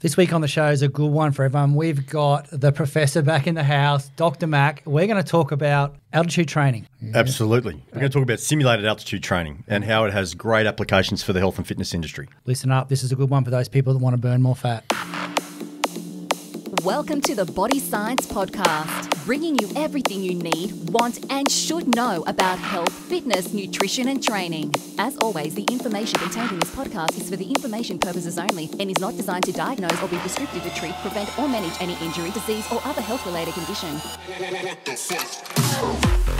This week on the show is a good one for everyone. We've got the professor back in the house, Dr. Mac. We're going to talk about altitude training. Absolutely. We're going to talk about simulated altitude training and how it has great applications for the health and fitness industry. Listen up, this is a good one for those people that want to burn more fat. Welcome to the Body Science Podcast, bringing you everything you need, want, and should know about health, fitness, nutrition, and training. As always, the information contained in this podcast is for the information purposes only and is not designed to diagnose or be prescriptive to treat, prevent, or manage any injury, disease, or other health related condition.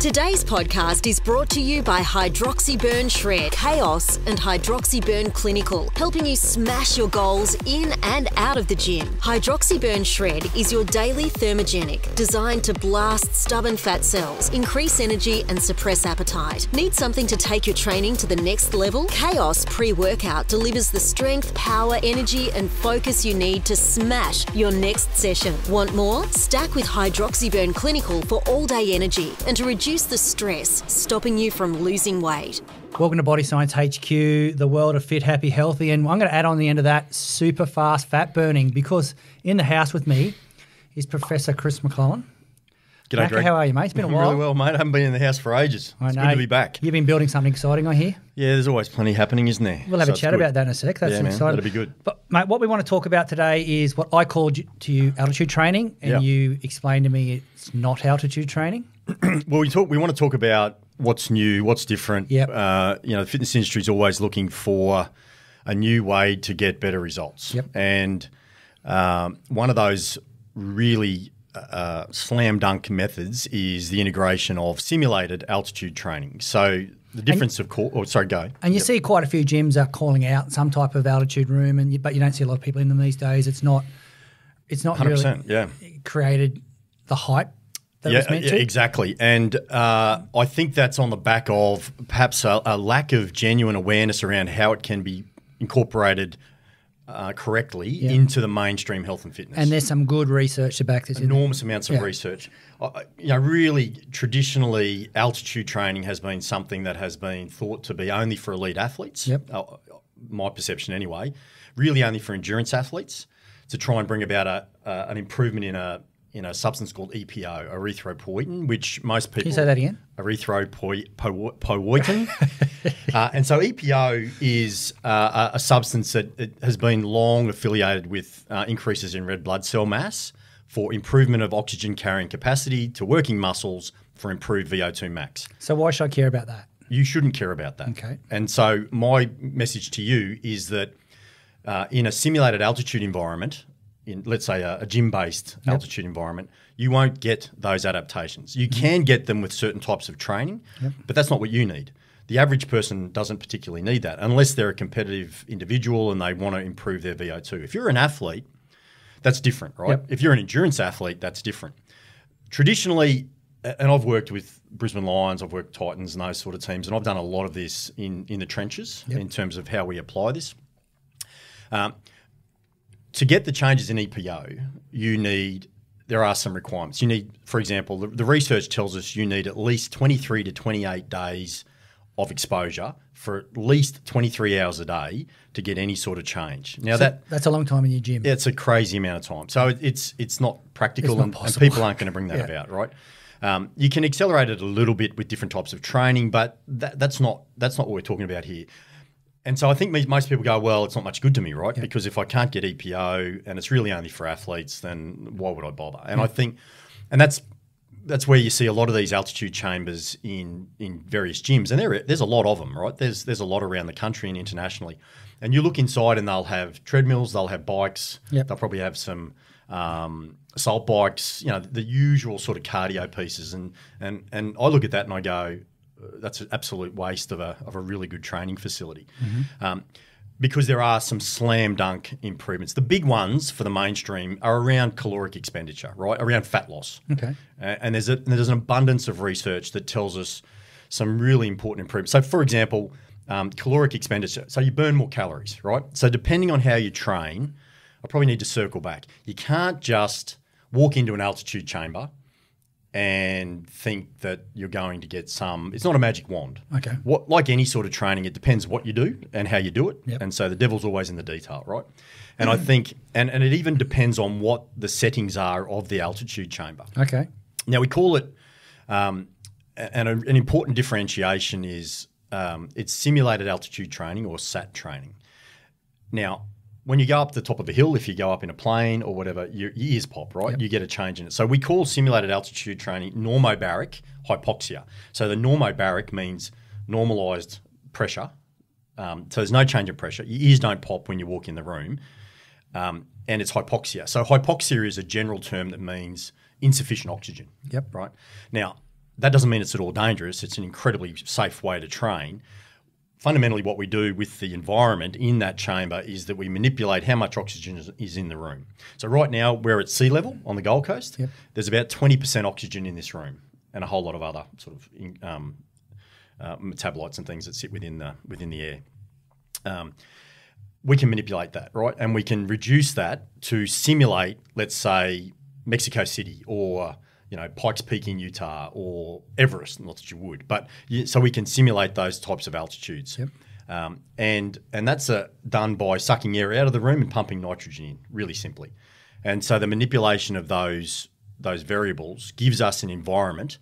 Today's podcast is brought to you by Hydroxyburn Shred, Chaos, and Hydroxyburn Clinical, helping you smash your goals in and out of the gym. Hydroxyburn Shred is your daily thermogenic, designed to blast stubborn fat cells, increase energy, and suppress appetite. Need something to take your training to the next level? Chaos pre workout delivers the strength, power, energy, and focus you need to smash your next session. Want more? Stack with Hydroxyburn Clinical for all day energy and to reduce the stress, stopping you from losing weight. Welcome to Body Science HQ, the world of fit, happy, healthy. And I'm going to add on the end of that super fast fat burning because in the house with me is Professor Chris McClellan. G'day, Greg. how are you, mate? It's been a while. Really well, mate. I haven't been in the house for ages. I It's know. good to be back. You've been building something exciting, I hear. Yeah, there's always plenty happening, isn't there? We'll have So a chat about that in a sec. That's Yeah, man, exciting. that'd be good. But mate, what we want to talk about today is what I called to you altitude training, and Yeah. you explained to me it's not altitude training. Well, we talk. We want to talk about what's new, what's different. Yep. Uh, you know, the fitness industry is always looking for a new way to get better results. Yep. And um, one of those really uh, slam dunk methods is the integration of simulated altitude training. So the difference, of course. Oh, sorry, go. And you see quite a few gyms are calling out some type of altitude room, and you, but you don't see a lot of people in them these days. It's not. It's not really. Yeah. created the hype that it yeah, was meant yeah, exactly. And uh, I think that's on the back of perhaps a, a lack of genuine awareness around how it can be incorporated uh, correctly into the mainstream health and fitness. And there's some good research to back this. enormous amounts of Yeah. research. Uh, you know, really, traditionally, altitude training has been something that has been thought to be only for elite athletes. Yep. Uh, my perception, anyway. Really, only for endurance athletes to try and bring about a uh, an improvement in a in a substance called EPO, erythropoietin, which most people Can you say that again? erythropoietin. uh, and so EPO is uh, a, a substance that it has been long affiliated with uh, increases in red blood cell mass for improvement of oxygen carrying capacity to working muscles for improved VO2 max. So why should I care about that? You shouldn't care about that. Okay. And so my message to you is that uh, in a simulated altitude environment, in let's say a, a gym-based altitude environment, you won't get those adaptations. You Mm-hmm. can get them with certain types of training, but that's not what you need. The average person doesn't particularly need that unless they're a competitive individual and they want to improve their VO2. If you're an athlete, that's different, right? Yep. If you're an endurance athlete, that's different. Traditionally, and I've worked with Brisbane Lions, I've worked Titans and those sort of teams, and I've done a lot of this in in the trenches in terms of how we apply this. Um, to get the changes in EPO, you need there are some requirements. You need, for example, the, the research tells us you need at least 23 to 28 days of exposure for at least 23 hours a day to get any sort of change. Now that That's a long time in your gym. it's a crazy amount of time. So it, it's it's not practical, It's not and, and people aren't going to bring that Yeah. about, right? Um, you can accelerate it a little bit with different types of training, but that, that's not that's not what we're talking about here. And so I think most people go, well, it's not much good to me, right? Because if I can't get EPO and it's really only for athletes, then why would I bother? And I think, and that's that's where you see a lot of these altitude chambers in in various gyms, and there there's a lot of them, right? There's there's a lot around the country and internationally, and you look inside and they'll have treadmills, they'll have bikes, Yep. they'll probably have some um, assault bikes, you know, the usual sort of cardio pieces, and and and I look at that and I go, that's an absolute waste of a of a really good training facility. Um, because there are some slam dunk improvements. The big ones for the mainstream are around caloric expenditure, right? Around fat loss. Okay. Uh, and there's a there's an abundance of research that tells us some really important improvements. So, for example, um, caloric expenditure. So you burn more calories, right? So depending on how you train, I probably need to circle back. You can't just walk into an altitude chamber and think that you're going to get some. It's not a magic wand. Okay. What like any sort of training, it depends what you do and how you do it. Yep. And so the devil's always in the detail, right? And I think, and, and it even depends on what the settings are of the altitude chamber. Okay. Now we call it, um, and a, an important differentiation is um, it's simulated altitude training or SAT training. Now, when you go up the top of a hill, if you go up in a plane or whatever, your, your ears pop, right? You get a change in it. So we call simulated altitude training normobaric hypoxia. So the normobaric means normalized pressure. Um, so there's no change in pressure. Your ears don't pop when you walk in the room um, and it's hypoxia. So hypoxia is a general term that means insufficient oxygen. Yep. Right. Now that doesn't mean it's at all dangerous. It's an incredibly safe way to train. Fundamentally, what we do with the environment in that chamber is that we manipulate how much oxygen is, is in the room. So right now we're at sea level on the Gold Coast. Yep. There's about 20% oxygen in this room, and a whole lot of other sort of um, uh, metabolites and things that sit within the within the air. Um, we can manipulate that, right? And we can reduce that to simulate, let's say, Mexico City or you know Pikes Peak in Utah or Everest. Not that you would, but you, so we can simulate those types of altitudes. Yep. Um, and and that's uh, done by sucking air out of the room and pumping nitrogen in, really simply. And so the manipulation of those those variables gives us an environment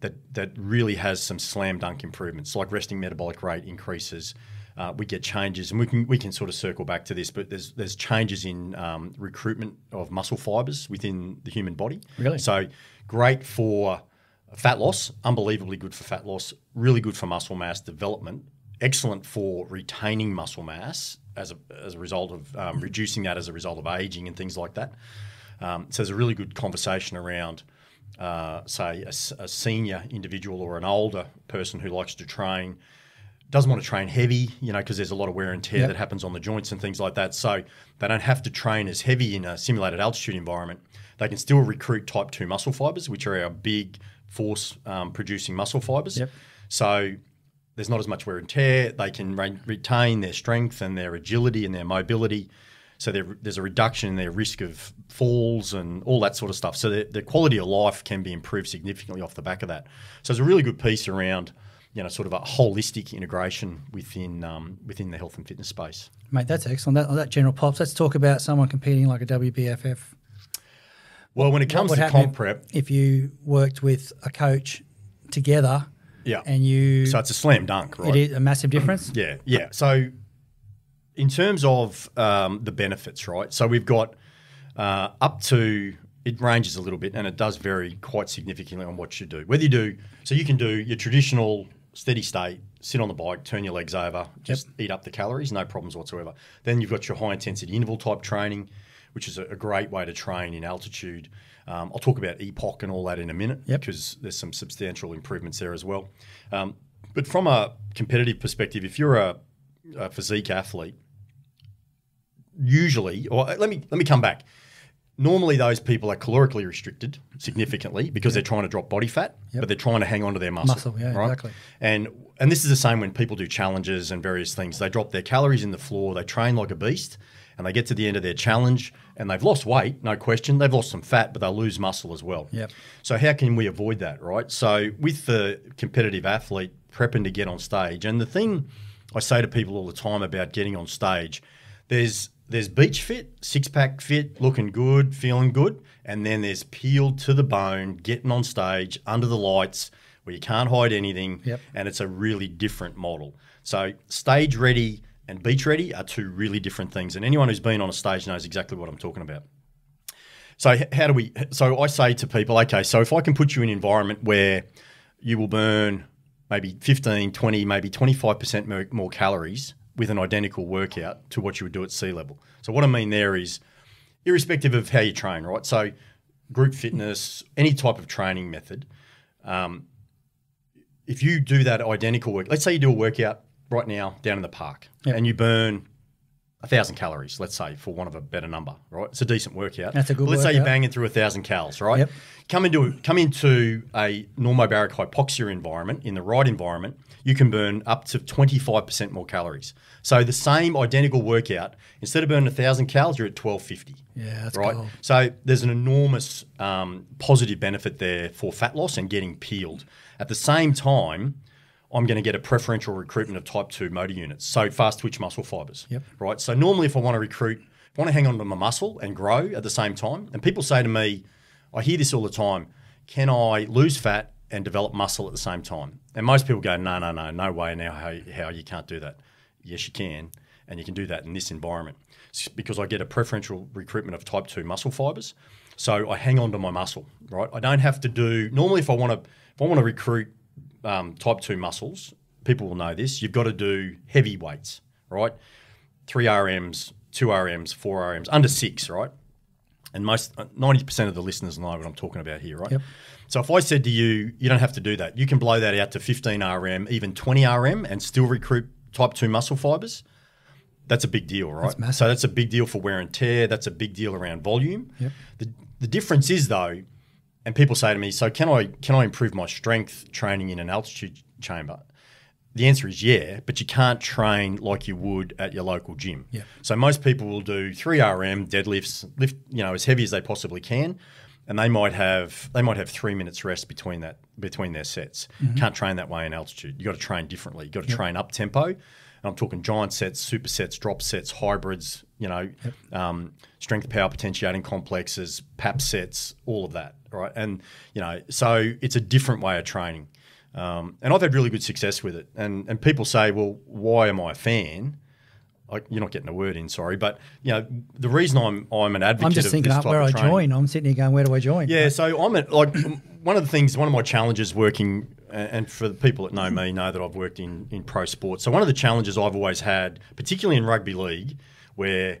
that that really has some slam dunk improvements, like resting metabolic rate increases. Uh, we get changes, and we can we can sort of circle back to this, but there's there's changes in um, recruitment of muscle fibers within the human body. Really? So great for fat loss, unbelievably good for fat loss, really good for muscle mass development, excellent for retaining muscle mass as a as a result of um, reducing that as a result of aging and things like that. Um, so there's a really good conversation around, uh, say, a senior individual or an older person who likes to train, doesn't want to train heavy, you know, because there's a lot of wear and tear Yep. that happens on the joints and things like that. So they don't have to train as heavy in a simulated altitude environment. They can still recruit type 2 muscle fibers, which are our big force um, producing muscle fibers. Yep. So there's not as much wear and tear. They can re- retain their strength and their agility and their mobility. So there's a reduction in their risk of falls and all that sort of stuff. So their, their quality of life can be improved significantly off the back of that. So it's a really good piece around, you know, sort of a holistic integration within um, within the health and fitness space. Mate, that's excellent. That, that general pops. Let's talk about someone competing like a WBFF. Well, when it comes to comp prep, if you worked with a coach together yeah, and you, so it's a slam dunk, right? it is a massive difference. Yeah, yeah. So, in terms of um, the benefits, right? So we've got uh, up to it ranges a little bit, and it does vary quite significantly on what you do. Whether you do so, you can do your traditional steady state, sit on the bike, turn your legs over, just eat up the calories, no problems whatsoever. Then you've got your high intensity interval type training, which is a, great way to train in altitude. Um, I'll talk about EPOC and all that in a minute Yep. because there's some substantial improvements there as well. Um, but from a competitive perspective, if you're a, a physique athlete, usually, or uh, let me let me come back. Normally, those people are calorically restricted significantly because they're trying to drop body fat, but they're trying to hang on to their muscle. Muscle, yeah, right? exactly. And and this is the same when people do challenges and various things. They drop their calories in the floor, they train like a beast, and they get to the end of their challenge and they've lost weight, no question. They've lost some fat, but they'll lose muscle as well. Yep. So how can we avoid that, right? So with the competitive athlete prepping to get on stage, and the thing I say to people all the time about getting on stage, there's there's beach fit, six pack fit, looking good, feeling good, and then there's peeled to the bone, getting on stage under the lights where you can't hide anything, Yep. and it's a really different model. So stage ready and beach ready are two really different things, and anyone who's been on a stage knows exactly what I'm talking about. So how do we? So I say to people, okay, so if I can put you in an environment where you will burn maybe 15, 20, maybe 25% more, calories with an identical workout to what you would do at sea level. So what I mean there is, irrespective of how you train, right? So group fitness, any type of training method, um, if you do that identical work, let's say you do a workout right now down in the park Yep. and you burn a thousand calories, let's say, for one of a better number, right? It's a decent workout. That's a good But let's say you're banging through a thousand calories, right? Yep. Come into come into a normobaric hypoxia environment in the right environment, you can burn up to 25% more calories. So the same identical workout, instead of burning a thousand calories, you're at 1250. Yeah, that's right. gold. So there's an enormous um, positive benefit there for fat loss and getting peeled. At the same time, I'm going to get a preferential recruitment of type 2 motor units, so fast twitch muscle fibers. Yep. Right. So normally, if I want to recruit, if I want to hang on to my muscle and grow at the same time, and people say to me, I hear this all the time, can I lose fat and develop muscle at the same time? And most people go, no, no, no, no way now how, how you can't do that. Yes, you can, and you can do that in this environment because I get a preferential recruitment of type 2 muscle fibers. So I hang on to my muscle, right? I don't have to do normally if I want to if I want to recruit um, type 2 muscles, people will know this, you've got to do heavy weights, right? 3 RMs, 2 RMs, 4 RMs, under 6, right? And most uh, 90% of the listeners know what I'm talking about here, right? Yep. So if I said to you, you don't have to do that. You can blow that out to 15 RM, even 20 RM and still recruit type 2 muscle fibers. That's a big deal, right? massive. so that's a big deal for wear and tear. That's a big deal around volume. Yep. The, the difference is though, and people say to me, so can I can I improve my strength training in an altitude chamber? The answer is yeah, but you can't train like you would at your local gym. Yeah. So most people will do three RM deadlifts, lift you know as heavy as they possibly can, and they might have they might have three minutes rest between that between their sets. Mm-hmm. Can't train that way in altitude. You got to train differently. You got to train up tempo. And I'm talking giant sets, super sets, drop sets, hybrids. You know, um, strength power potentiating complexes, PAP sets, all of that. Right, and you know, so it's a different way of training. Um, and I've had really good success with it. And and people say, well, why am I a fan? I, you're not getting a word in, sorry, but you know the reason I'm I'm an advocate. I'm just thinking up where I join. I'm sitting here going, where do I join? Yeah, so I'm at like one of the things, one of my challenges working, and for the people that know me know that I've worked in in pro sports. So one of the challenges I've always had, particularly in rugby league, where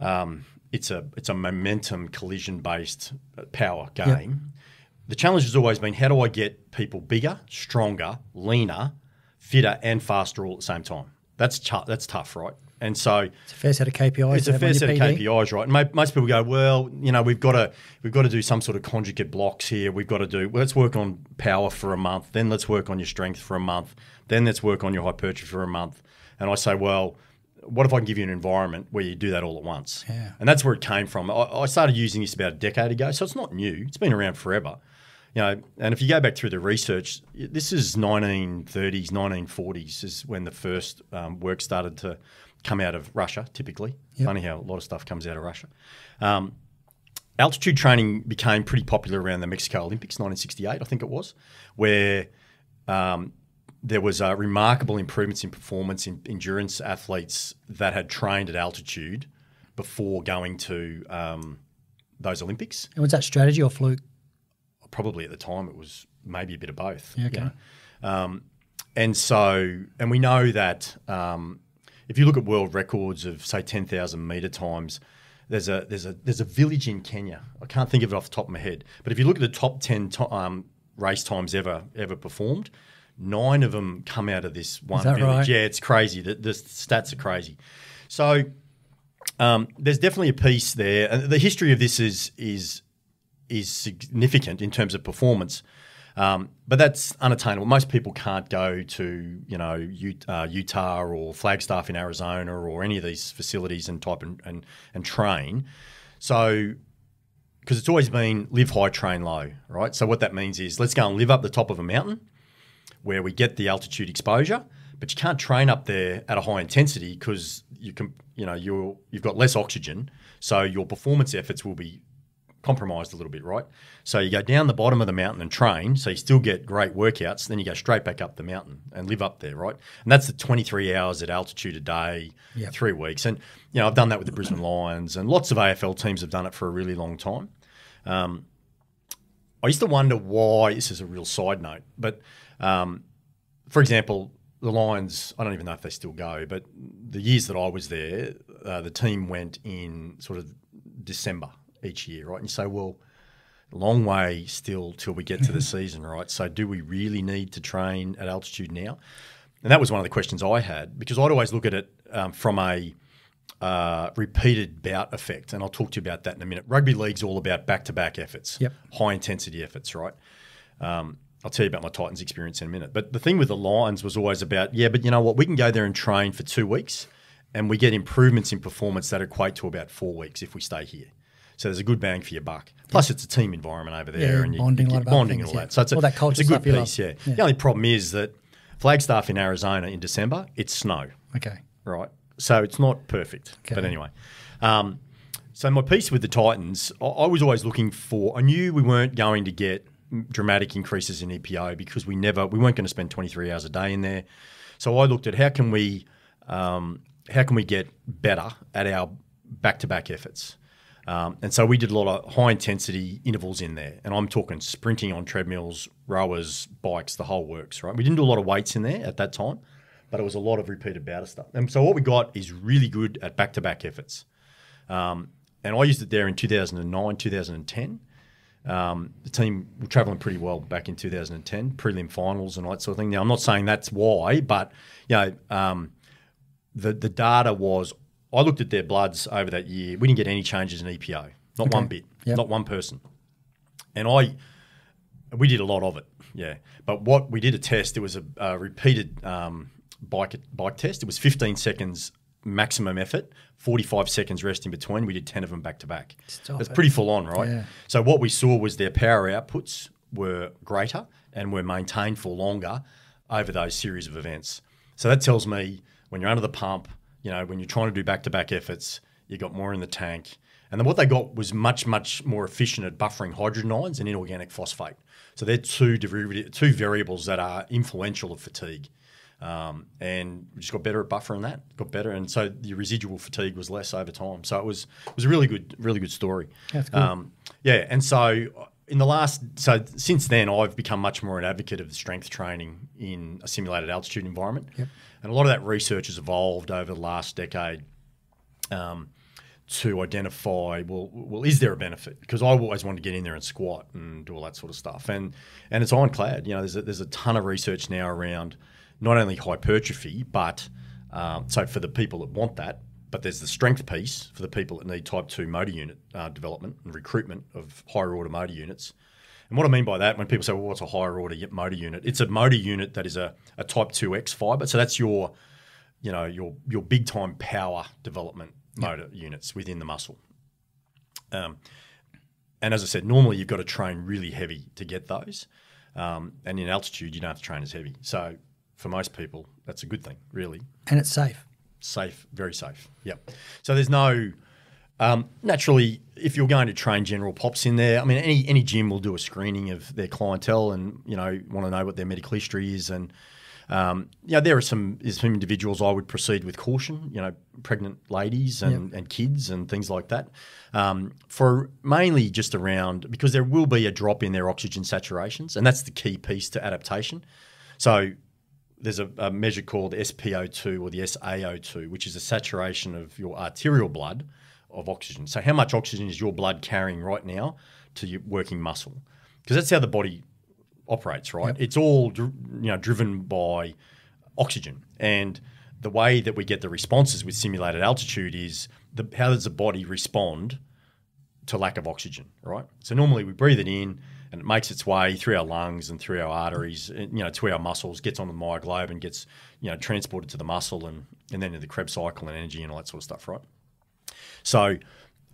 um, it's a it's a momentum collision based power game. The challenge has always been how do I get people bigger, stronger, leaner, fitter, and faster all at the same time. That's tough. That's tough, right? And so It's a fair set of KPIs. it's a fair set of. KPIs, right? And most people go, well, you know, we've got to we've got to do some sort of conjugate blocks here. We've got to do well, let's work on power for a month, then let's work on your strength for a month, then let's work on your hypertrophy for a month. And I say, well, what if I can give you an environment where you do that all at once? Yeah. And that's where it came from. I, I started using this about a decade ago, so it's not new. It's been around forever. You know, and if you go back through the research, this is 1930s, 1940s is when the first um, work started to come out of Russia. Typically, funny how a lot of stuff comes out of Russia. Um, altitude training became pretty popular around the Mexico Olympics, 1968, I think it was, where um, there was uh, remarkable improvements in performance in endurance athletes that had trained at altitude before going to um, those Olympics And was that strategy or fluke? probably at the time it was maybe a bit of both. Yeah, you okay. know. Um, and so, and we know that um, if you look at world records of say ten thousand meter times, there's a there's a there's a village in Kenya. I can't think of it off the top of my head, but if you look at the top ten to, um, race times ever ever performed, nine of them come out of this one village. right? Yeah, it's crazy. The, the stats are crazy. So um, there's definitely a piece there. And the history of this is is is significant in terms of performance. Um, but that's unattainable. Most people can't go to you know uh, Utah or Flagstaff in Arizona or any of these facilities and type and and, and train. So because it's always been live high, train low, right? So what that means is let's go and live up the top of a mountain where we get the altitude exposure, but you can't train up there at a high intensity because you can, you know, you're you've got less oxygen, so your performance efforts will be compromised a little bit, right? So you go down the bottom of the mountain and train, so you still get great workouts. Then you go straight back up the mountain and live up there, right? And that's the 23 hours at altitude a day, Yep. three weeks. And you know, I've done that with the Brisbane Lions, and lots of AFL teams have done it for a really long time. Um, I used to wonder why. This is a real side note, but um, for example, the Lions, I don't even know if they still go, but the years that I was there, uh, the team went in sort of December each year, right? And you say, well, long way still till we get to the season, right? So do we really need to train at altitude now? And that was one of the questions I had because I'd always look at it um, from a uh, repeated bout effect, and I'll talk to you about that in a minute. Rugby league's all about back-to-back efforts, Yep. high intensity efforts, right? Um, I'll tell you about my Titans experience in a minute. But the thing with the Lions was always about, yeah, but you know what? We can go there and train for two weeks, and we get improvements in performance that equate to about four weeks if we stay here. So there's a good bang for your buck. Plus, it's a team environment over there, Yeah, and you, bonding, you a lot get of other bonding things, and all yeah. that. So it's a, All that culture it's a good piece. Yeah. Yeah. The only problem is that Flagstaff in Arizona in December, it's snow Okay. right? So it's not perfect. Okay. But anyway, um, so my piece with the Titans, I, I was always looking for. I knew we weren't going to get dramatic increases in EPO because we never, we weren't going to spend 23 hours a day in there. So I looked at how can we, um, how can we get better at our back-to-back efforts. Um, and so we did a lot of high intensity intervals in there. And I'm talking sprinting on treadmills, rowers, bikes, the whole works, right? We didn't do a lot of weights in there at that time, but it was a lot of repeated bout of stuff. And so what we got is really good at back to back efforts. Um, and I used it there in 2009, 2010. Um, the team were travelling pretty well back in 2010, prelim finals and all that sort of thing. Now, I'm not saying that's why, but you know, um, the the data was I looked at their bloods over that year. We didn't get any changes in EPO, not one bit, Yep. not one person. And I, we did a lot of it, yeah. But what we did a test, it was a, a repeated um, bike bike test. It was 15 seconds maximum effort, 45 seconds rest in between. We did 10 of them back to back. Stop It's it. pretty full on, right? Yeah. So what we saw was their power outputs were greater and were maintained for longer over those series of events. So that tells me when you're under the pump, you know, when you're trying to do back-to-back efforts, you got more in the tank. And then what they got was much, much more efficient at buffering hydrogen ions and inorganic phosphate. So they're two derivative, two variables that are influential of fatigue. Um, and we just got better at buffering that, got better, and so the residual fatigue was less over time. So it was it was a really good, really good story. That's good. Um, yeah, and so in the last, so since then, I've become much more an advocate of strength training in a simulated altitude environment, and a lot of that research has evolved over the last decade um, to identify well, well, is there a benefit? Because I always wanted to get in there and squat and do all that sort of stuff, and and it's ironclad. You know, there's a, there's a ton of research now around not only hypertrophy, but um, so for the people that want that, but there's the strength piece for the people that need type two motor unit uh, development and recruitment of higher order motor units. And what I mean by that, when people say, well, what's a higher order motor unit? It's a motor unit that is a, a type 2X fiber. So that's your, you know, your your big time power development motor units within the muscle. Um, and as I said, normally you've got to train really heavy to get those. Um, and in altitude, you don't have to train as heavy. So for most people, that's a good thing, really And it's safe. safe, very safe. Yep. So there's no um, naturally if you're going to train general pops in there. I mean, any any gym will do a screening of their clientele and you know want to know what their medical history is and. Um, you know, there are some some individuals I would proceed with caution. You know, pregnant ladies and, and kids and things like that. Um, for mainly just around because there will be a drop in their oxygen saturations, and that's the key piece to adaptation. So there's a, a measure called SpO2 or the SaO2, which is a saturation of your arterial blood of oxygen. So how much oxygen is your blood carrying right now to your working muscle? Because that's how the body operates, right? It's all you know driven by oxygen, and the way that we get the responses with simulated altitude is the, how does the body respond to lack of oxygen, right? So normally we breathe it in and it makes its way through our lungs and through our arteries, you know, to our muscles, gets on the myoglobin and gets, you know, transported to the muscle and, and then to the Krebs cycle and energy and all that sort of stuff, right? So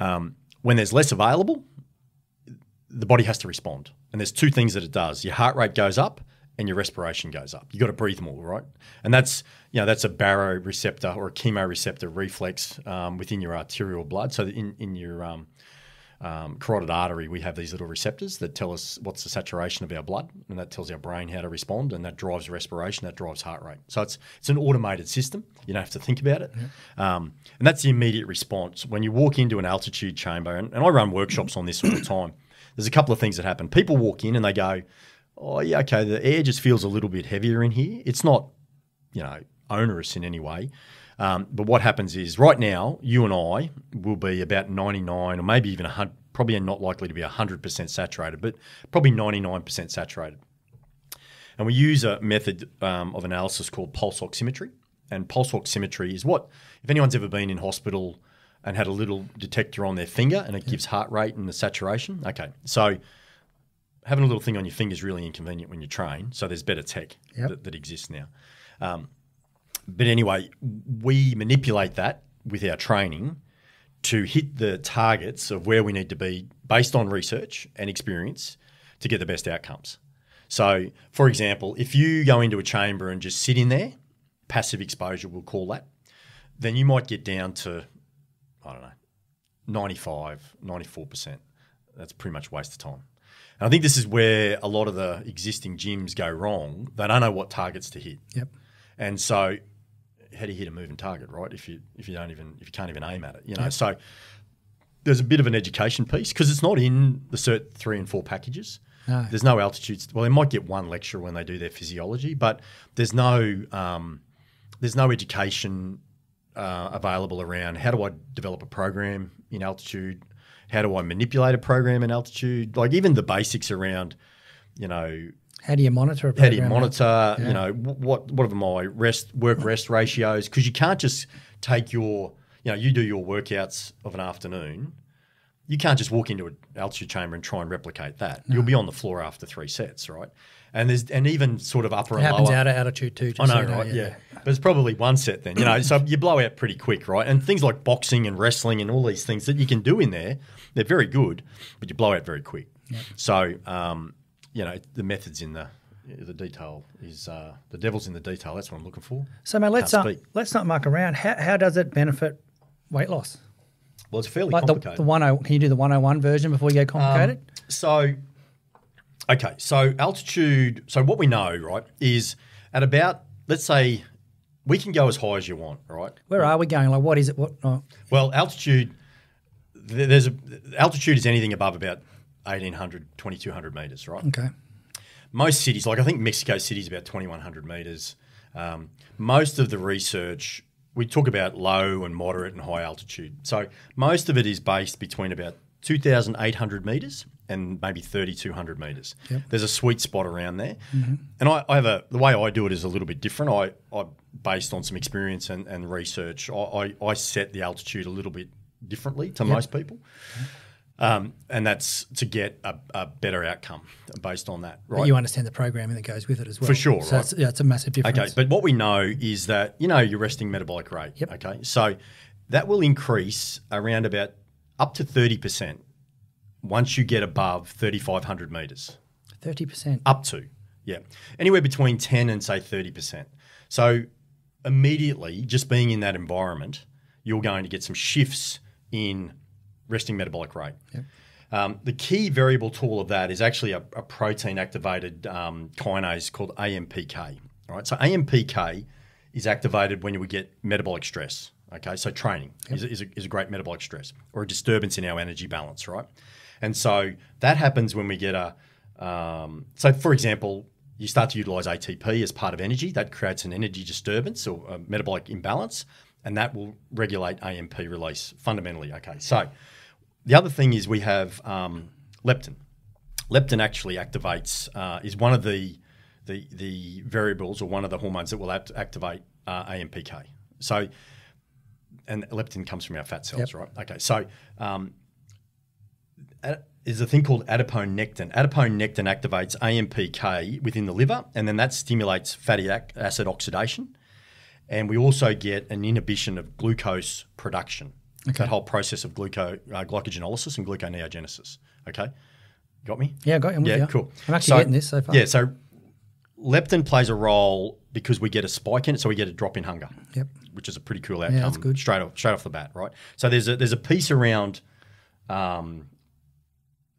um, when there's less available, the body has to respond. And there's two things that it does. Your heart rate goes up and your respiration goes up. You've got to breathe more, right? And that's you know that's a baroreceptor or a chemoreceptor reflex um, within your arterial blood. So in in your um, um, carotid artery, we have these little receptors that tell us what's the saturation of our blood, and that tells our brain how to respond, and that drives respiration, that drives heart rate. So it's it's an automated system. You don't have to think about it, um, and that's the immediate response when you walk into an altitude chamber. And, and I run workshops on this all the time. There's a couple of things that happen. People walk in and they go, "Oh yeah, okay, the air just feels a little bit heavier in here. It's not, you know, onerous in any way." Um, but what happens is right now, you and I will be about 99 or maybe even 100, probably not likely to be 100% saturated, but probably 99% saturated. And we use a method um, of analysis called pulse oximetry. And pulse oximetry is what, if anyone's ever been in hospital and had a little detector on their finger and it gives heart rate and the saturation. Okay, so having a little thing on your finger is really inconvenient when you train. So there's better tech Yep. that, that exists now. Um, but anyway, we manipulate that with our training to hit the targets of where we need to be based on research and experience to get the best outcomes. So, for example, if you go into a chamber and just sit in there, passive exposure, we'll call that, then you might get down to, I don't know, 95, 94%. That's pretty much a waste of time. And I think this is where a lot of the existing gyms go wrong. They don't know what targets to hit. Yep. And so, how do you hit a moving target, right? If you if you don't even if you can't even aim at it, you know. So there's a bit of an education piece because it's not in the Cert three and four packages. No. There's no altitudes. Well, they might get one lecture when they do their physiology, but there's no um, there's no education uh, available around how do I develop a program in altitude, how do I manipulate a program in altitude, like even the basics around, you know, How do you monitor a how do you monitor? You know, what what are my rest work rest ratios? Because you can't just take your you know you do your workouts of an afternoon. You can't just walk into an altitude chamber and try and replicate that. You'll be on the floor after three sets, right? And there's and even sort of upper It and happens lower. out of altitude too. I just so know, you right? Yeah. But it's probably one set then, you know. so you blow out pretty quick, right? And things like boxing and wrestling and all these things that you can do in there, they're very good, but you blow out very quick. So, um, you know, the methods in the the detail is uh, the devil's in the detail. That's what I'm looking for. So, mate, let's Can't uh, let's not muck around. How, how does it benefit weight loss? Well, it's fairly Like the, complicated. the one oh, can you do the one hundred one version before you go um, complicated? So, okay, so altitude. So what we know, right, is at about let's say we can go as high as you want, right? Where are we going? Like, what is it? What? Oh, Well, altitude. There's a altitude is anything above about 1800, 2200 meters, right? okay. Most cities, like I think Mexico City is about 2100 meters. Um, most of the research we talk about low and moderate and high altitude. So most of it is based between about 2,800 meters and maybe 3,200 meters. There's a sweet spot around there, and I, I have a the way I do it is a little bit different. I, I based on some experience and, and research, I, I, I set the altitude a little bit differently to most people. Um, and that's to get a, a better outcome based on that, right? But you understand the programming that goes with it as well. For sure, So right. it's, yeah, it's a massive difference. Okay, but what we know is that you know your resting metabolic rate. Yep. Okay, so that will increase around about up to thirty percent once you get above thirty five hundred meters. thirty percent. Up to yeah, anywhere between ten and say thirty percent. So immediately, just being in that environment, you're going to get some shifts in resting metabolic rate. Um, the key variable tool of that is actually a, a protein activated um, kinase called AMPK. All right, so AMPK is activated when we get metabolic stress. Okay, so training is, is, a, is a great metabolic stress or a disturbance in our energy balance, right? And so that happens when we get a. Um, so, for example, you start to utilize ATP as part of energy. That creates an energy disturbance or a metabolic imbalance, and that will regulate AMP release fundamentally. Okay, so the other thing is we have um, leptin. Leptin actually activates uh, is one of the, the the variables or one of the hormones that will act- activate uh, AMPK. So, and leptin comes from our fat cells, Yep. right? Okay, so um, a- is a thing called adiponectin. Adiponectin activates AMPK within the liver, and then that stimulates fatty ac- acid oxidation. And we also get an inhibition of glucose production. That whole process of gluco, uh, glycogenolysis and gluconeogenesis. Okay, got me? Yeah, I got you. Yeah, you. cool. I'm actually getting this so far. Yeah, so leptin plays a role because we get a spike in it, so we get a drop in hunger. Yep. Which is a pretty cool outcome. Yeah, that's good. Straight off, straight off the bat, right? So there's a there's a piece around um,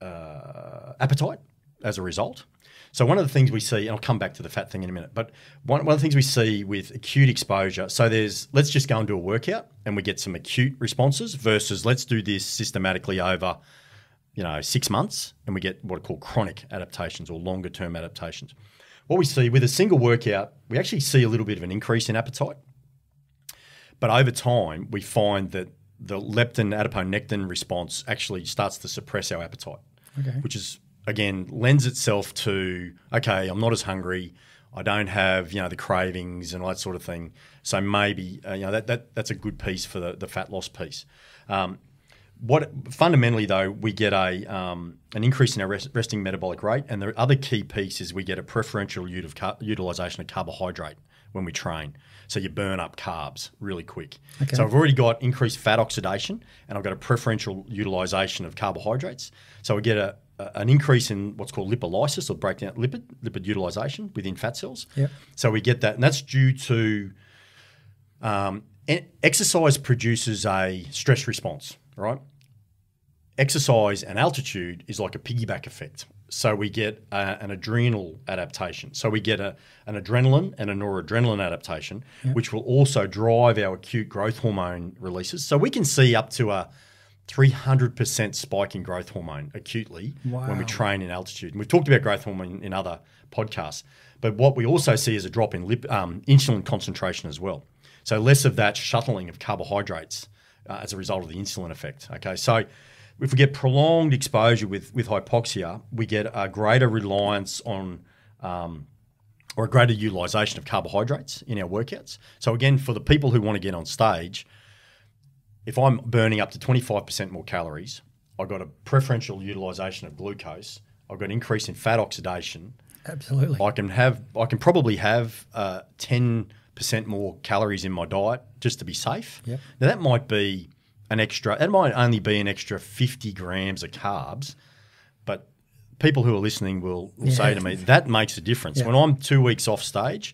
uh, appetite as a result. So one of the things we see, and I'll come back to the fat thing in a minute, but one, one of the things we see with acute exposure, so there's let's just go and do a workout and we get some acute responses versus let's do this systematically over, you know, six months and we get what are called chronic adaptations or longer term adaptations. What we see with a single workout, we actually see a little bit of an increase in appetite. But over time, we find that the leptin adiponectin response actually starts to suppress our appetite, Okay. which is again lends itself to okay, I'm not as hungry, I don't have you know the cravings and all that sort of thing. So maybe uh, you know that, that that's a good piece for the, the fat loss piece. Um, what fundamentally though we get a um, an increase in our rest, resting metabolic rate, and the other key piece is we get a preferential utilization of carbohydrate when we train. So you burn up carbs really quick. Okay. So I've already got increased fat oxidation, and I've got a preferential utilization of carbohydrates. So we get a, a an increase in what's called lipolysis or breakdown lipid lipid utilization within fat cells. Yep. So we get that, and that's due to um, exercise produces a stress response, right? Exercise and altitude is like a piggyback effect. So we get uh, an adrenal adaptation. So we get a, an adrenaline and a noradrenaline adaptation, which will also drive our acute growth hormone releases. So we can see up to a 300% spike in growth hormone acutely when we train in altitude. And we've talked about growth hormone in other podcasts. But what we also see is a drop in lip, um, insulin concentration as well. So less of that shuttling of carbohydrates uh, as a result of the insulin effect. Okay, so if we get prolonged exposure with with hypoxia, we get a greater reliance on um, or a greater utilization of carbohydrates in our workouts. So again, for the people who want to get on stage, if I'm burning up to 25% more calories, I've got a preferential utilization of glucose. I've got an increase in fat oxidation. Absolutely. I can have, I can probably have uh, 10% more calories in my diet just to be safe. Yep. Now that might be an extra, that might only be an extra 50 grams of carbs, but people who are listening will, will say to me, that makes a difference. Yeah. When I'm two weeks off stage,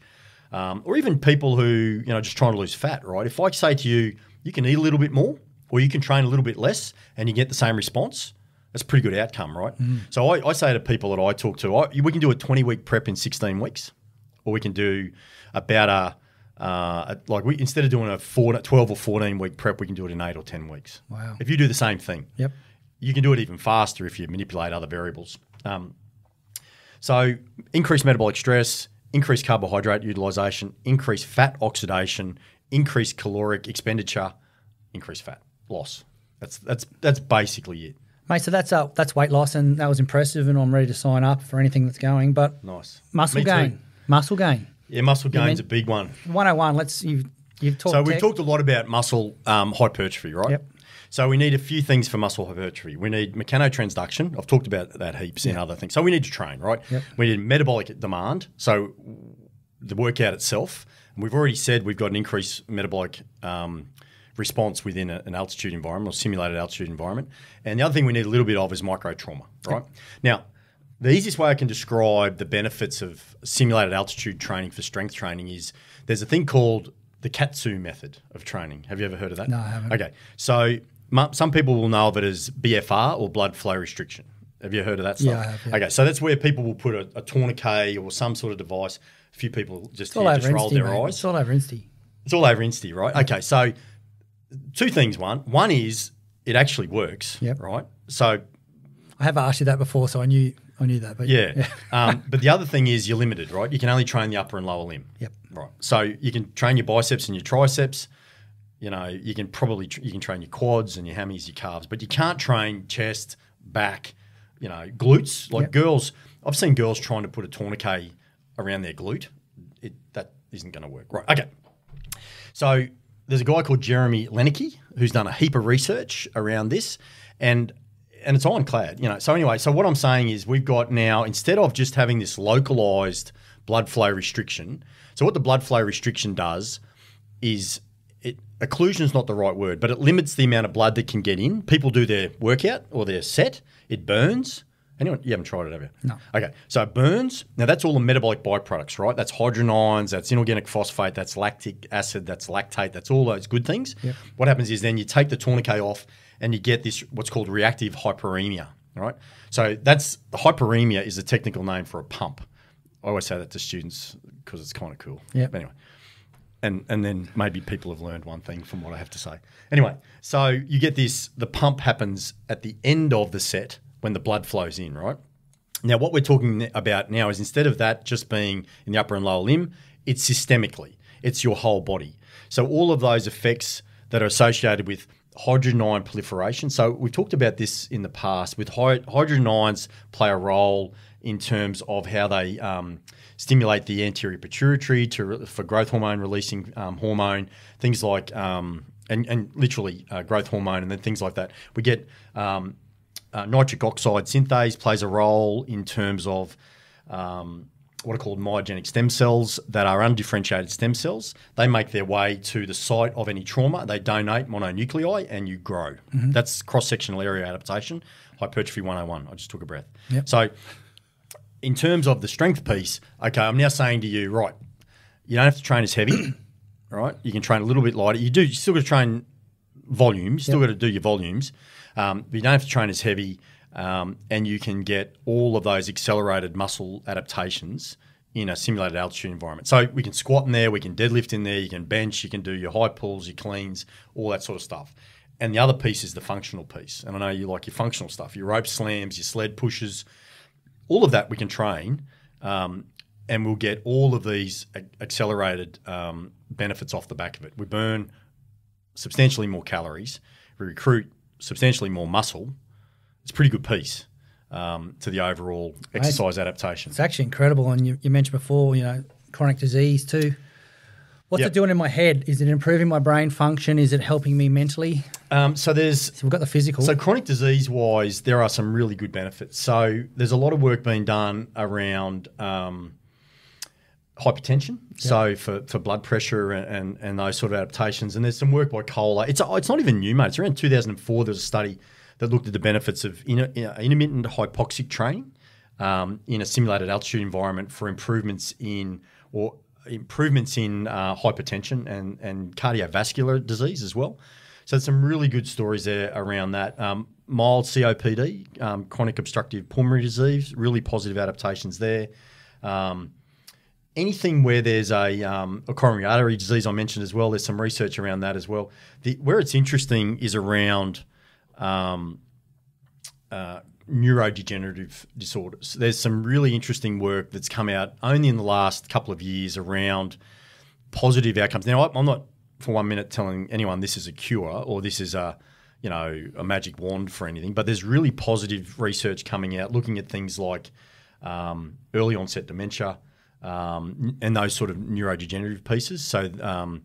um, or even people who, you know, just trying to lose fat, right? If I say to you, you can eat a little bit more or you can train a little bit less and you get the same response, that's a pretty good outcome, right? So I, I say to people that I talk to, I, we can do a 20 week prep in 16 weeks, or we can do about a, uh, like we instead of doing a four, 12 or 14 week prep, we can do it in eight or 10 weeks. Wow. If you do the same thing, Yep. you can do it even faster if you manipulate other variables. Um, so, increased metabolic stress, increased carbohydrate utilization, increased fat oxidation, increased caloric expenditure, increased fat loss. That's that's that's basically it. Mate, so that's uh, that's weight loss, and that was impressive, and I'm ready to sign up for anything that's going. But Nice. muscle Me too. gain, muscle gain. Yeah, muscle gain's mean- a big one. 101. Let's you you've talked. So we've tech. talked a lot about muscle um, hypertrophy, right? Yep. So we need a few things for muscle hypertrophy. We need mechanotransduction. I've talked about that heaps in other things. So we need to train, right? Yep. We need metabolic demand. So the workout itself. We've already said we've got an increased metabolic um, response within a- an altitude environment or simulated altitude environment. And the other thing we need a little bit of is micro trauma, right? Now, the easiest way I can describe the benefits of simulated altitude training for strength training is there's a thing called the KAATSU method of training. Have you ever heard of that? No, I haven't. Okay, so some people will know of it as BFR or blood flow restriction. Have you heard of that stuff? Yeah, I have, yeah. Okay, so that's where people will put a, a tourniquet or some sort of device. A few people just, here just roll Insta, their mate. eyes. It's all over Insta. It's all over Insta, right? Okay, so two things. One, one is it actually works, Yep. right? So I have asked you that before, so I knew I knew that. But yeah, um, but the other thing is you're limited, right? You can only train the upper and lower limb. Yep. Right. So you can train your biceps and your triceps. You know, you can probably tr- you can train your quads and your hammies, your calves, but you can't train chest, back, you know, glutes. Like Yep. girls, I've seen girls trying to put a tourniquet around their glute. It, that isn't going to work. Right. Okay. So there's a guy called Jeremy Loenneke who's done a heap of research around this, and and it's ironclad. You know. So anyway, so what I'm saying is we've got now instead of just having this localized blood flow restriction. So what the blood flow restriction does is it occlusion is not the right word, but it limits the amount of blood that can get in. People do their workout or their set, it burns. Anyone you haven't tried it, have you? No. Okay, so it burns. Now that's all the metabolic byproducts, right? That's hydrogen ions, that's inorganic phosphate, that's lactic acid, that's lactate, that's all those good things. What happens is then you take the tourniquet off and you get this what's called reactive hyperemia, right? So that's the hyperemia is a technical name for a pump. I always say that to students because it's kind of cool. Yep. Anyway, and and then maybe people have learned one thing from what I have to say. Anyway, so you get this. The pump happens at the end of the set when the blood flows in, right? Now, what we're talking about now is instead of that just being in the upper and lower limb, it's systemically. It's your whole body. So all of those effects that are associated with hydrogen ion proliferation. So we've talked about this in the past. With hy- hydrogen ions play a role in terms of how they um, stimulate the anterior pituitary to for growth hormone releasing um, hormone, things like um, and, and literally uh, growth hormone, and then things like that. We get um, uh, nitric oxide synthase plays a role in terms of um, what are called myogenic stem cells that are undifferentiated stem cells. They make their way to the site of any trauma. They donate myonuclei and you grow. That's cross sectional area adaptation, hypertrophy 101. I just took a breath. Yep. So, in terms of the strength piece, okay, I'm now saying to you, right, you don't have to train as heavy, right? You can train a little bit lighter. You do, you still got to train volume. You still got to do your volumes, um, but you don't have to train as heavy, um, and you can get all of those accelerated muscle adaptations in a simulated altitude environment. So we can squat in there, we can deadlift in there, you can bench, you can do your high pulls, your cleans, all that sort of stuff. And the other piece is the functional piece. And I know you like your functional stuff, your rope slams, your sled pushes, all of that we can train. Um, and we'll get all of these accelerated um, benefits off the back of it. We burn substantially more calories, we recruit substantially more muscle. It's a pretty good piece um, to the overall exercise adaptation. It's actually incredible. And you, you mentioned before, you know, chronic disease too. What's Yep. it doing in my head? Is it improving my brain function? Is it helping me mentally? Um, so there's So we've got the physical. So chronic disease wise, there are some really good benefits. So there's a lot of work being done around um, hypertension. So for, for blood pressure and, and, and those sort of adaptations. And there's some work by Kohler. It's it's not even new, mate. It's around 2004. There was a study that looked at the benefits of inter, intermittent hypoxic training um, in a simulated altitude environment for improvements in or improvements in uh, hypertension and, and cardiovascular disease as well. So there's some really good stories there around that. Um, mild COPD, um, chronic obstructive pulmonary disease, really positive adaptations there. Um, anything where there's a, um, a coronary artery disease, I mentioned as well. There's some research around that as well. The, where it's interesting is around um, uh, neurodegenerative disorders. There's some really interesting work that's come out only in the last couple of years around positive outcomes. Now, I'm not for one minute telling anyone this is a cure or this is a you know a magic wand for anything, but there's really positive research coming out looking at things like um, early onset dementia um, and those sort of neurodegenerative pieces. So um,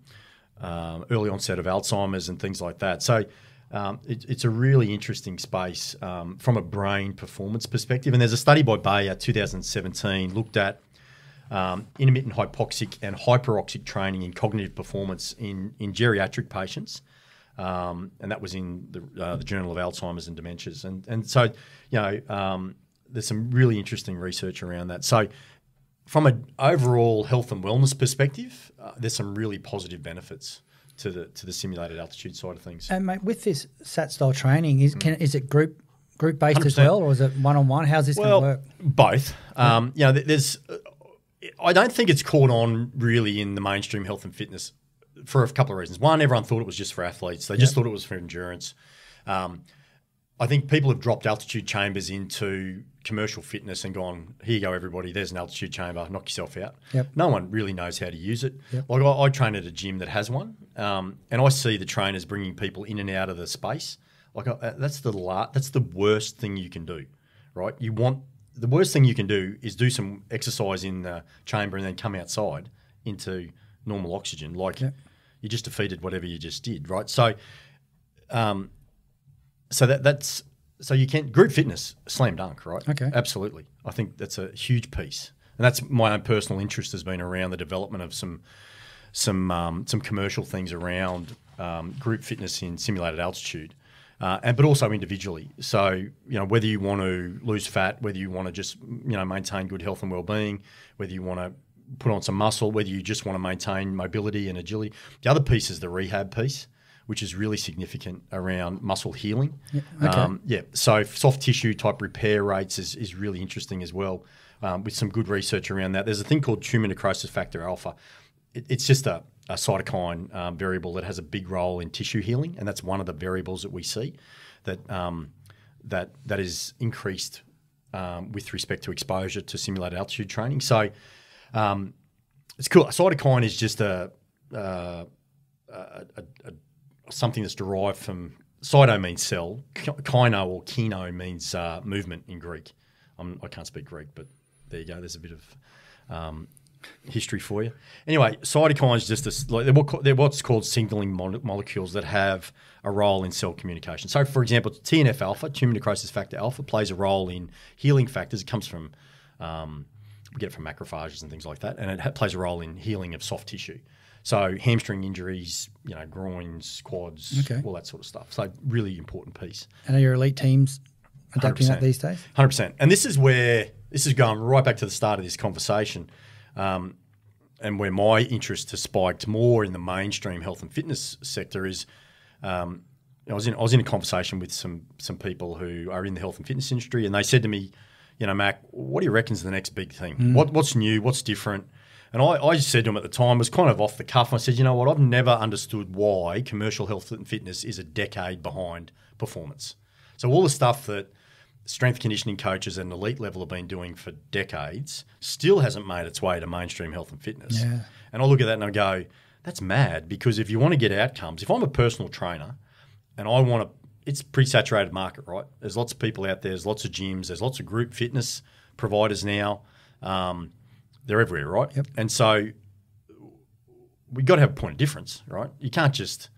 um, early onset of Alzheimer's and things like that. So um, it, it's a really interesting space um, from a brain performance perspective. And there's a study by Bayer, 2017, looked at um, intermittent hypoxic and hyperoxic training in cognitive performance in, in geriatric patients. And that was in the, uh, the Journal of Alzheimer's and Dementias. And, and so, you know, there's some really interesting research around that. So, from an overall health and wellness perspective, uh, there's some really positive benefits to the to the simulated altitude side of things. and mate, with this sat style training, is can is it group group based as 100%. well, or is it one on one? How's this well, going to work? both. Um, you know, there's. uh, I don't think it's caught on really in the mainstream health and fitness for a couple of reasons. One, everyone thought it was just for athletes. They just thought it was for endurance. Um, I think people have dropped altitude chambers into commercial fitness and gone, here you go, everybody, there's an altitude chamber, knock yourself out. Yep. No one really knows how to use it. Yep. Like I, I train at a gym that has one, um, and I see the trainers bringing people in and out of the space. Like uh, that's the la- that's the worst thing you can do, right? You want the worst thing you can do is do some exercise in the chamber and then come outside into normal oxygen. Like you just defeated whatever you just did, right? So, um, so that that's so you can group fitness slam dunk, right? Okay. absolutely. I think that's a huge piece, and that's my own personal interest has been around the development of some some um, some commercial things around um, group fitness in simulated altitude. Uh, and but also individually. So you know whether you want to lose fat, whether you want to just you know maintain good health and well-being, whether you want to put on some muscle, whether you just want to maintain mobility and agility. The other piece is the rehab piece, which is really significant around muscle healing. Yeah, okay. yeah. So soft tissue type repair rates is, is really interesting as well, um, with some good research around that. There's a thing called tumor necrosis factor alpha. It, it's just a, a cytokine um, variable that has a big role in tissue healing, and that's one of the variables that we see that um, that that is increased um, with respect to exposure to simulated altitude training. So um, it's cool. A cytokine is just a, uh, a, a, a something that's derived from cyto means cell, ki- kino or kino means uh, movement in Greek. I'm, I can't speak Greek, but there you go. There's a bit of um, history for you. Anyway, cytokines just this, like they're, what, they're what's called signaling mo- molecules that have a role in cell communication. So, for example, TNF alpha, tumor necrosis factor alpha, plays a role in healing factors. It comes from um, we get it from macrophages and things like that, and it ha- plays a role in healing of soft tissue. So hamstring injuries, you know, groins, quads, Okay. all that sort of stuff. So really important piece. And are your elite teams adapting that 100%. these days? Hundred percent. And this is where this is going right back to the start of this conversation, um, and where my interest has spiked more in the mainstream health and fitness sector is. Um, I was in I was in a conversation with some some people who are in the health and fitness industry, and they said to me, you know, Mac, what do you reckon's the next big thing? What what's new? What's different? And I, I just said to him at the time, it was kind of off the cuff. I said, you know what? I've never understood why commercial health and fitness is a decade behind performance. So all the stuff that strength conditioning coaches at an elite level have been doing for decades still hasn't made its way to mainstream health and fitness. Yeah. And I look at that and I go, that's mad because if you want to get outcomes, if I'm a personal trainer and I want to, it's a pretty saturated market, right? There's lots of people out there, there's lots of gyms, there's lots of group fitness providers now. Um, they're everywhere, right? Yep. And so we've got to have a point of difference, right? You can't just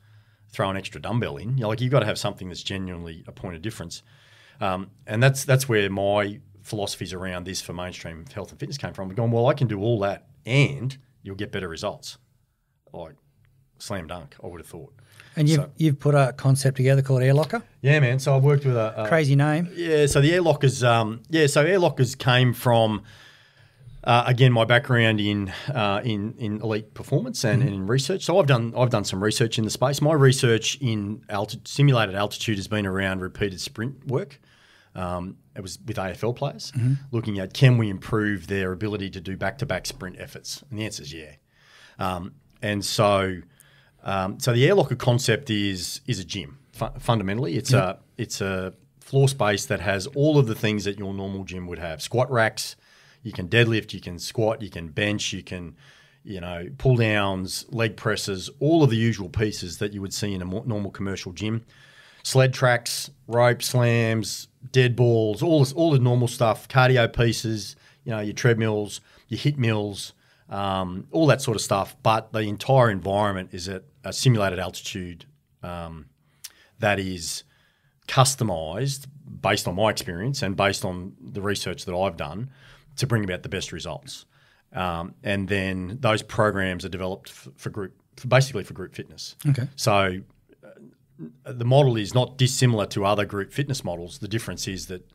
throw an extra dumbbell in. You're like you've got to have something that's genuinely a point of difference. Um, and that's that's where my philosophies around this for mainstream health and fitness came from. Going, well, I can do all that and you'll get better results. Like slam dunk, I would have thought. And you've So- you've put a concept together called Air Locker. Yeah, man. So I've worked with a, a Crazy name. yeah, so the air lockers, um, yeah, so air lockers came from uh, again my background in uh, in in elite performance and, and in research. So I've done I've done some research in the space. My research in alti- simulated altitude has been around repeated sprint work. Um, it was with AFL players, looking at can we improve their ability to do back to back sprint efforts, and the answer is yeah. Um, and so, um, so the air locker concept is is a gym. Fu- fundamentally, it's a it's a floor space that has all of the things that your normal gym would have: squat racks. You can deadlift, you can squat, you can bench, you can, you know, pull downs, leg presses, all of the usual pieces that you would see in a normal commercial gym. Sled tracks, rope slams, dead balls, all this, all the normal stuff, cardio pieces, you know, your treadmills, your hit mills, um, all that sort of stuff. But the entire environment is at a simulated altitude um, that is customized based on my experience and based on the research that I've done to bring about the best results. Um, and then those programs are developed f- for group, for basically for group fitness. Okay. So uh, the model is not dissimilar to other group fitness models. The difference is that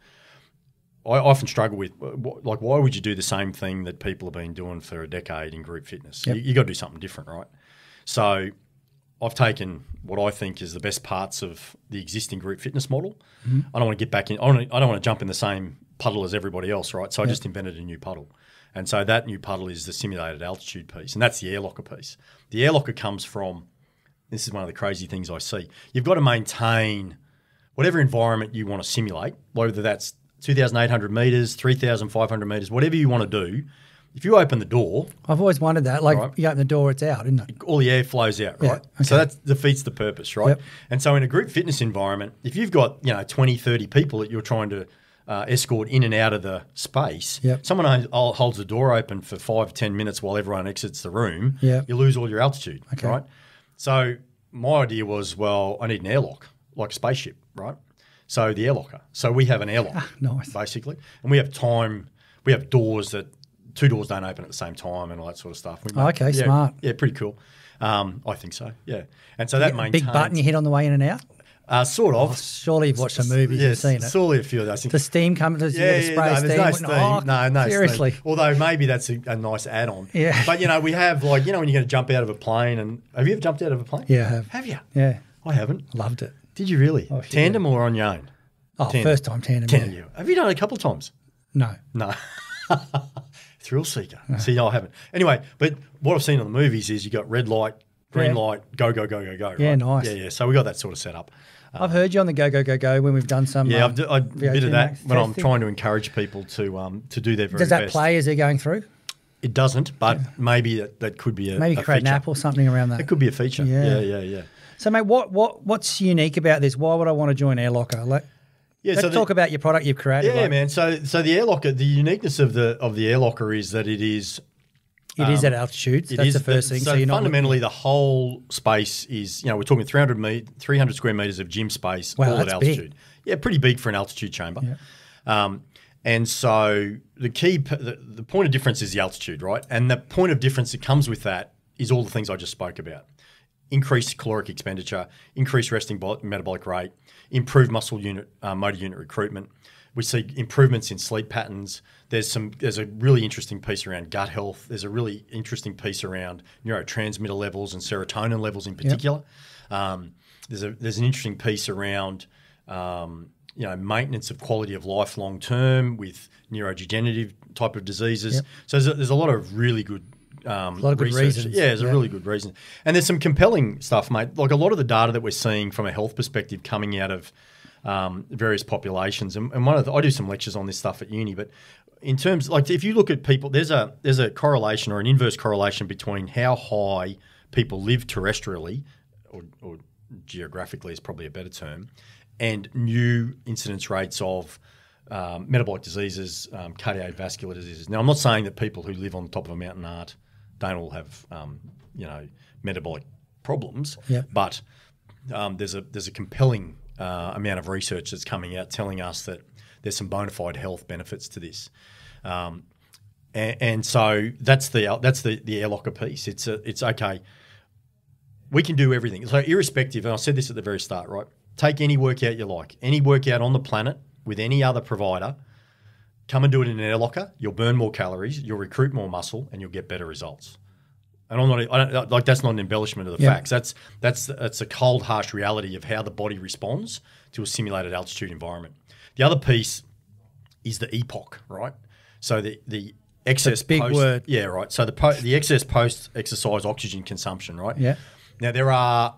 I often struggle with, uh, like, why would you do the same thing that people have been doing for a decade in group fitness? Yep. You, you got to do something different, right? So I've taken what I think is the best parts of the existing group fitness model. I don't want to get back in. I don't, I don't want to jump in the same puddle as everybody else, right? So I just invented a new puddle, and so that new puddle is the simulated altitude piece, and that's the air locker piece. The air locker comes from. This is one of the crazy things I see. You've got to maintain whatever environment you want to simulate, whether that's 2,800 meters, 3,500 meters, whatever you want to do. If you open the door, I've always wondered that. Like Right. you open the door, it's out, isn't it? all the air flows out, Yeah, right? So that defeats the purpose, right? Yep. And so in a group fitness environment, if you've got, you know, 20, 30 people that you're trying to uh, escort in and out of the space, Yep. someone holds the door open for five, 10 minutes while everyone exits the room, Yep. you lose all your altitude, Okay. right? So my idea was, well, I need an airlock, like a spaceship, right? So the airlocker. So we have an airlock, nice. basically. And we have time, we have doors that two doors don't open at the same time and all that sort of stuff. We Oh, okay, yeah, smart. Yeah, pretty cool. Um, I think so. Yeah, and so that maintains Big button you hit on the way in and out. Uh, sort of. Surely you've watched a movie, Yes, you've seen it. Surely a few of those things. The steam comes, the yeah, spray no, steam. no steam. oh, no, no. steam. Seriously. Although maybe that's a, a nice add-on. Yeah. But you know, we have like you know when you're going to jump out of a plane, and have you ever jumped out of a plane? Yeah, I have. Have you? Yeah, I haven't. loved it. Did you really? Oh, Tandem or on your own? Oh, Tandem. first time tandem. Tandem. yeah. You have you done it a couple of times? No. No. Thrill seeker. See, I haven't. Anyway, but what I've seen on the movies is you got red light, green Yeah. light, go, go, go, go, go. Yeah, right? nice. Yeah, yeah. So we got that sort of set up. I've heard you on the go go go go when we've done some. Yeah, um, I've d- I VO2 bit of that when I'm trying to encourage people to um, to do their very Does that best. play as they're going through? It doesn't, but maybe that, that could be a Maybe a create an feature. app or something around that. It could be a feature. Yeah. Yeah, yeah, yeah. So, mate, what what what's unique about this? Why would I want to join Air Locker? Like, Yeah, Let's so the- talk about your product you've created. Yeah, like, man. So so the air locker, the uniqueness of the of the air locker is that it is It is at altitude. It That's is the first thing. So, So, fundamentally, the whole space is, you know, we're talking 300, me- 300 square meters of gym space Wow, all at that's big. altitude. Yeah, pretty big for an altitude chamber. Um, and so the key, the, the point of difference is the altitude, right? And the point of difference that comes with that is all the things I just spoke about increased caloric expenditure, increased resting bo- metabolic rate, improved muscle unit, uh, motor unit recruitment. We see improvements in sleep patterns. There's some. There's a really interesting piece around gut health. There's a really interesting piece around neurotransmitter levels and serotonin levels in particular. Um, there's a there's an interesting piece around um, you know maintenance of quality of life long term with neurodegenerative type of diseases. Yep. So there's a, there's a lot of really good um, A lot of good research. reasons. Yeah, there's Yeah. a really good reason. And there's some compelling stuff, mate. Like a lot of the data that we're seeing from a health perspective coming out of um, various populations. And, and one of the, I do some lectures on this stuff at uni, but in terms like if you look at people, there's a there's a correlation or an inverse correlation between how high people live terrestrially, or, or geographically is probably a better term, and new incidence rates of um, metabolic diseases, um, cardiovascular diseases. Now, I'm not saying that people who live on the top of a mountain aren't don't all have um, you know metabolic problems, Yep. but um, there's a there's a compelling uh, amount of research that's coming out telling us that there's some bona fide health benefits to this. Um, and, and so that's the that's the the air locker piece. It's a, it's okay. We can do everything. So irrespective, and I said this at the very start, right? Take any workout you like, any workout on the planet with any other provider. Come and do it in an air locker. You'll burn more calories, you'll recruit more muscle, and you'll get better results. And I'm not I don't, like that's not an embellishment of the Yeah. facts. That's that's that's a cold, harsh reality of how the body responds to a simulated altitude environment. The other piece is the EPOC, right? So the the excess big post, word. yeah, right. So the po- the excess post exercise oxygen consumption, right? Yeah. Now there are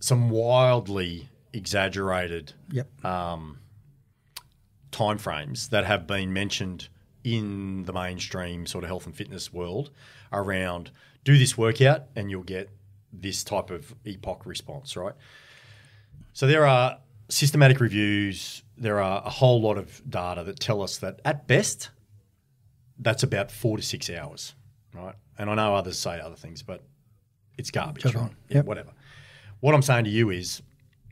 some wildly exaggerated Yep. Um, timeframes that have been mentioned in the mainstream sort of health and fitness world around do this workout and you'll get this type of EPOC response, right? So there are systematic reviews, there are a whole lot of data that tell us that at best, that's about four to six hours, right? And I know others say other things, but it's garbage, right? Yeah, Yep. whatever. What I'm saying to you is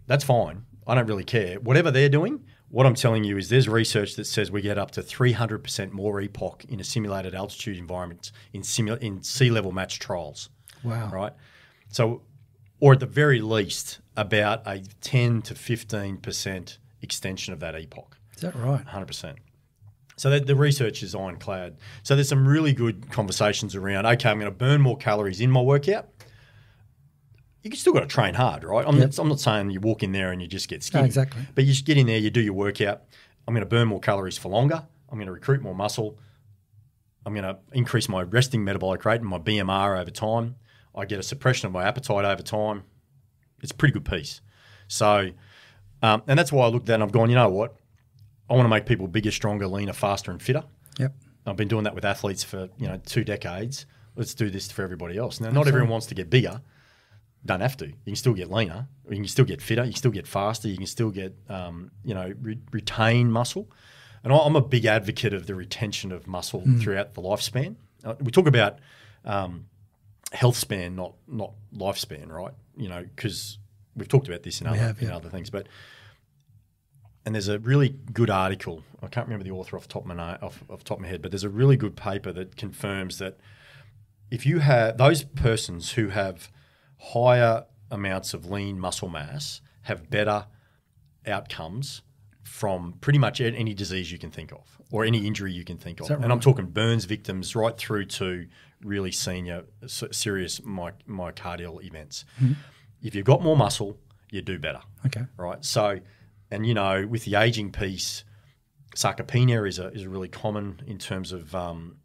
that's fine. I don't really care. Whatever they're doing, what I'm telling you is there's research that says we get up to 300% more EPOC in a simulated altitude environment in in sea level match trials. Wow. Right? So, or at the very least, about a 10 to 15% extension of that EPOC. Is that right? 100%. So the, the research is ironclad. So there's some really good conversations around. Okay, I'm going to burn more calories in my workout. You still got to train hard, right? I'm, Yep. not, I'm not saying you walk in there and you just get skinny. exactly. But you just get in there, you do your workout. I'm going to burn more calories for longer. I'm going to recruit more muscle. I'm going to increase my resting metabolic rate and my BMR over time. I get a suppression of my appetite over time. It's a pretty good piece. So, um, and that's why I looked at that and I've gone, you know what? I want to make people bigger, stronger, leaner, faster, and fitter. Yep. I've been doing that with athletes for you know two decades. Let's do this for everybody else. Now, not everyone wants to get bigger. Don't have to. You can still get leaner. You can still get fitter. You can still get faster. You can still get um, you know re- retain muscle. And I'm a big advocate of the retention of muscle throughout the lifespan. Uh, we talk about um, health span, not not lifespan, right? You know, because we've talked about this in other have, in yeah. other things, but and there's a really good article. I can't remember the author off the top of my off, off the top of my head, but there's a really good paper that confirms that if you have those persons who have higher amounts of lean muscle mass have better outcomes from pretty much any disease you can think of or any injury you can think of. that And I'm talking burns victims right through to really senior serious my, myocardial events. Mm-hmm. If you've got more muscle, you do better Okay. right? So, and you know, with the aging piece, sarcopenia is a is really common in terms of um,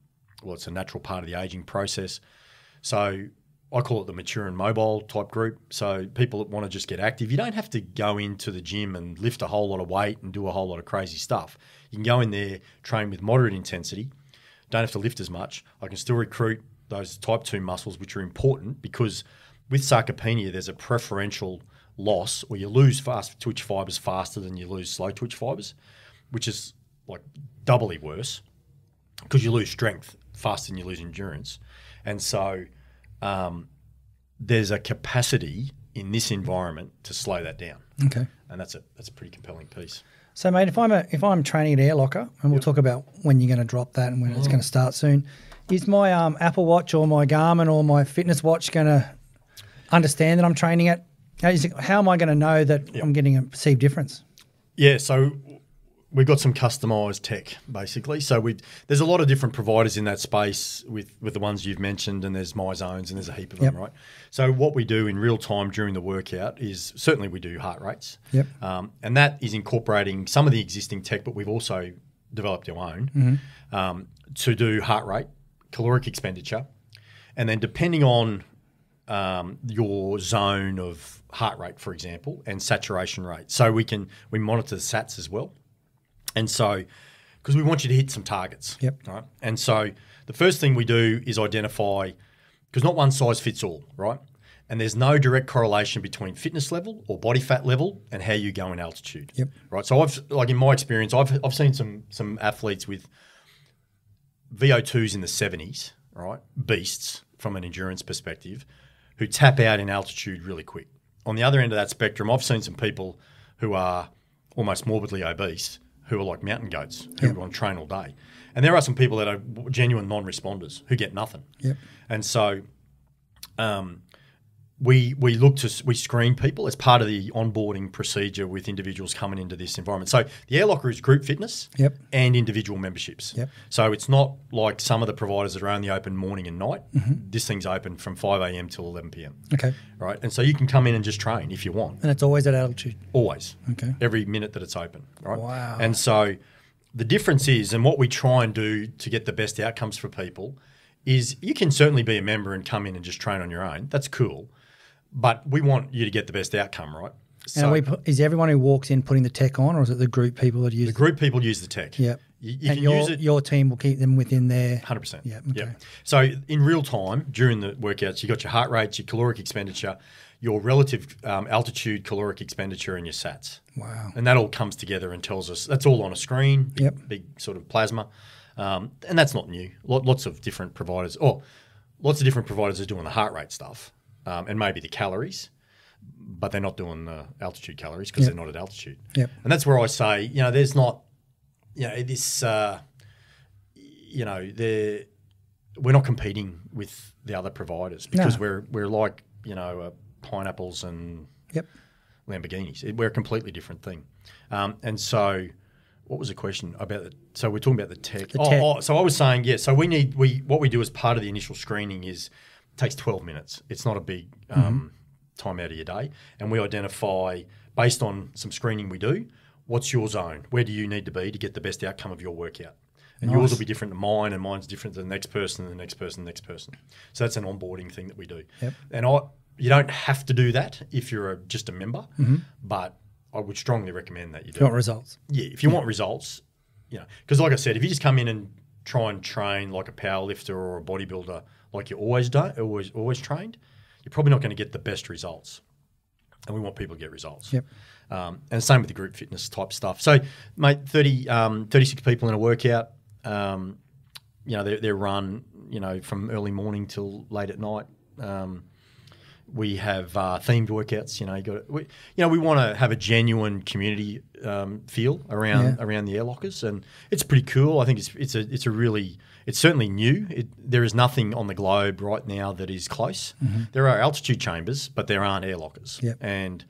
well, it's a natural part of the aging process. So, I call it the mature and mobile type group. So, people that want to just get active, you don't have to go into the gym and lift a whole lot of weight and do a whole lot of crazy stuff. You can go in there, train with moderate intensity. Don't have to lift as much. I can still recruit those type two muscles, which are important because with sarcopenia, there's a preferential loss or you lose fast twitch fibers faster than you lose slow twitch fibers, which is like doubly worse because you lose strength faster than you lose endurance. And so um, there's a capacity in this environment to slow that down. Okay. And that's a that's a pretty compelling piece. So, mate, if I'm a, if I'm training at Air Locker, and we'll talk about when you're going to drop that and when it's going to start soon, is my um, Apple Watch or my Garmin or my fitness watch going to understand that I'm training at? How, is it, how am I going to know that I'm getting a perceived difference? Yeah, so we've got some customized tech basically. So we there's a lot of different providers in that space with with the ones you've mentioned, and there's My Zones, and there's a heap of them, right? So what we do in real time during the workout is certainly we do heart rates, Yep. um, and that is incorporating some of the existing tech, but we've also developed our own um, to do heart rate, caloric expenditure, and then depending on um, your zone of heart rate, for example, and saturation rate. So we can we monitor the sats as well, and so because we want you to hit some targets. Yep. Right. And so the first thing we do is identify because not one size fits all, right? And there's no direct correlation between fitness level or body fat level and how you go in altitude. Yep. Right. So I've like in my experience, I've I've seen some some athletes with VO2s in the 70s, right? Beasts from an endurance perspective, who tap out in altitude really quick. On the other end of that spectrum, I've seen some people who are almost morbidly obese, who are like mountain goats, who Yep. want to train all day. And there are some people that are genuine non-responders who get nothing. Yep. And so, um, we we look to we screen people as part of the onboarding procedure with individuals coming into this environment. So the Air Locker is group fitness Yep. and individual memberships. Yep. So it's not like some of the providers that are only open morning and night. Mm-hmm. This thing's open from five a.m. till eleven p.m. Okay. Right, and so you can come in and just train if you want, And it's always at altitude. always. Okay. Every minute that it's open. Right. Wow. And so the difference is, and what we try and do to get the best outcomes for people is you can certainly be a member and come in and just train on your own. That's cool. But we want you to get the best outcome, right? And So we, is everyone who walks in putting the tech on, or is it the group people that use the group people use the tech. Yep. You, you and can your, use it your team will keep them within their. Hundred percent. Yeah, Yeah. okay. So in real time during the workouts, you got your heart rates, your caloric expenditure, your relative um, altitude, caloric expenditure, and your sats. Wow. And that all comes together and tells us that's all on a screen. Big, Yep. big sort of plasma, um, and that's not new. Lots of different providers, or lots of different providers are doing the heart rate stuff, um, and maybe the calories. But they're not doing the altitude calories because Yep. they're not at altitude. Yep. And that's where I say, you know, there's not, you know, this, uh, you know, there we're not competing with the other providers because No. we're we're like, you know, uh, pineapples and Yep. Lamborghinis. It- We're a completely different thing. Um, and so, what was the question about? The, so we're talking about the tech. The oh, oh, so I was saying, yeah. So we need we what we do as part of the initial screening is takes twelve minutes. It's not a big um, Mm-hmm. time out of your day, and we identify based on some screening we do. What's your zone? Where do you need to be to get the best outcome of your workout? And yours will be different to mine, and mine's different to the next person, and the next person, the next person. So that's an onboarding thing that we do. Yep. And I, you don't have to do that if you're a, just a member, Mm-hmm. but I would strongly recommend that you If do. you want results. Yeah, if you want results, you know, because like I said, if you just come in and try and train like a power lifter or a bodybuilder, like you always do, always always trained, you're probably not going to get the best results. And we want people to get results. Yep. Um, and same with the group fitness type stuff. So, mate, 30, um, 36 people in a workout. Um, you know, they're, they're run, you know, from early morning till late at night. Um, we have uh, themed workouts. You know, you got we, you know we want to have a genuine community um, feel around Yeah. around the air lockers, and it's pretty cool. I think it's it's a it's a really it's certainly new. It, there is nothing on the globe right now that is close. There are altitude chambers, but there aren't air lockers. Yep. And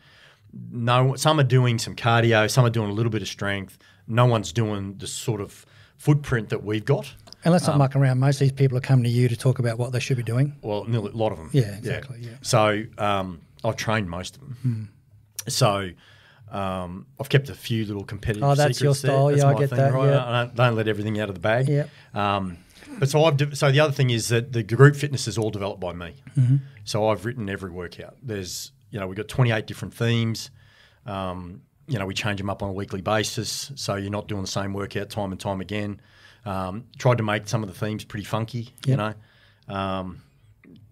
no, some are doing some cardio, some are doing a little bit of strength. No one's doing the sort of footprint that we've got. And let's Um, not muck around. Most of these people are coming to you to talk about what they should be doing. Well, a lot of them. Yeah, exactly, yeah. So um, I've trained most of them. Hmm. So um, I've kept a few little competitive. Oh, that's your style. That's Yeah, I get thing, that, Right? yeah. I don't, don't let everything out of the bag. Yeah. Um, but so I've so the other thing is that the group fitness is all developed by me. Mm-hmm. So I've written every workout. There's you know we've got 28 different themes. Um, you know we change them up on a weekly basis, so you're not doing the same workout time and time again. Um, tried to make some of the themes pretty funky. You know, um,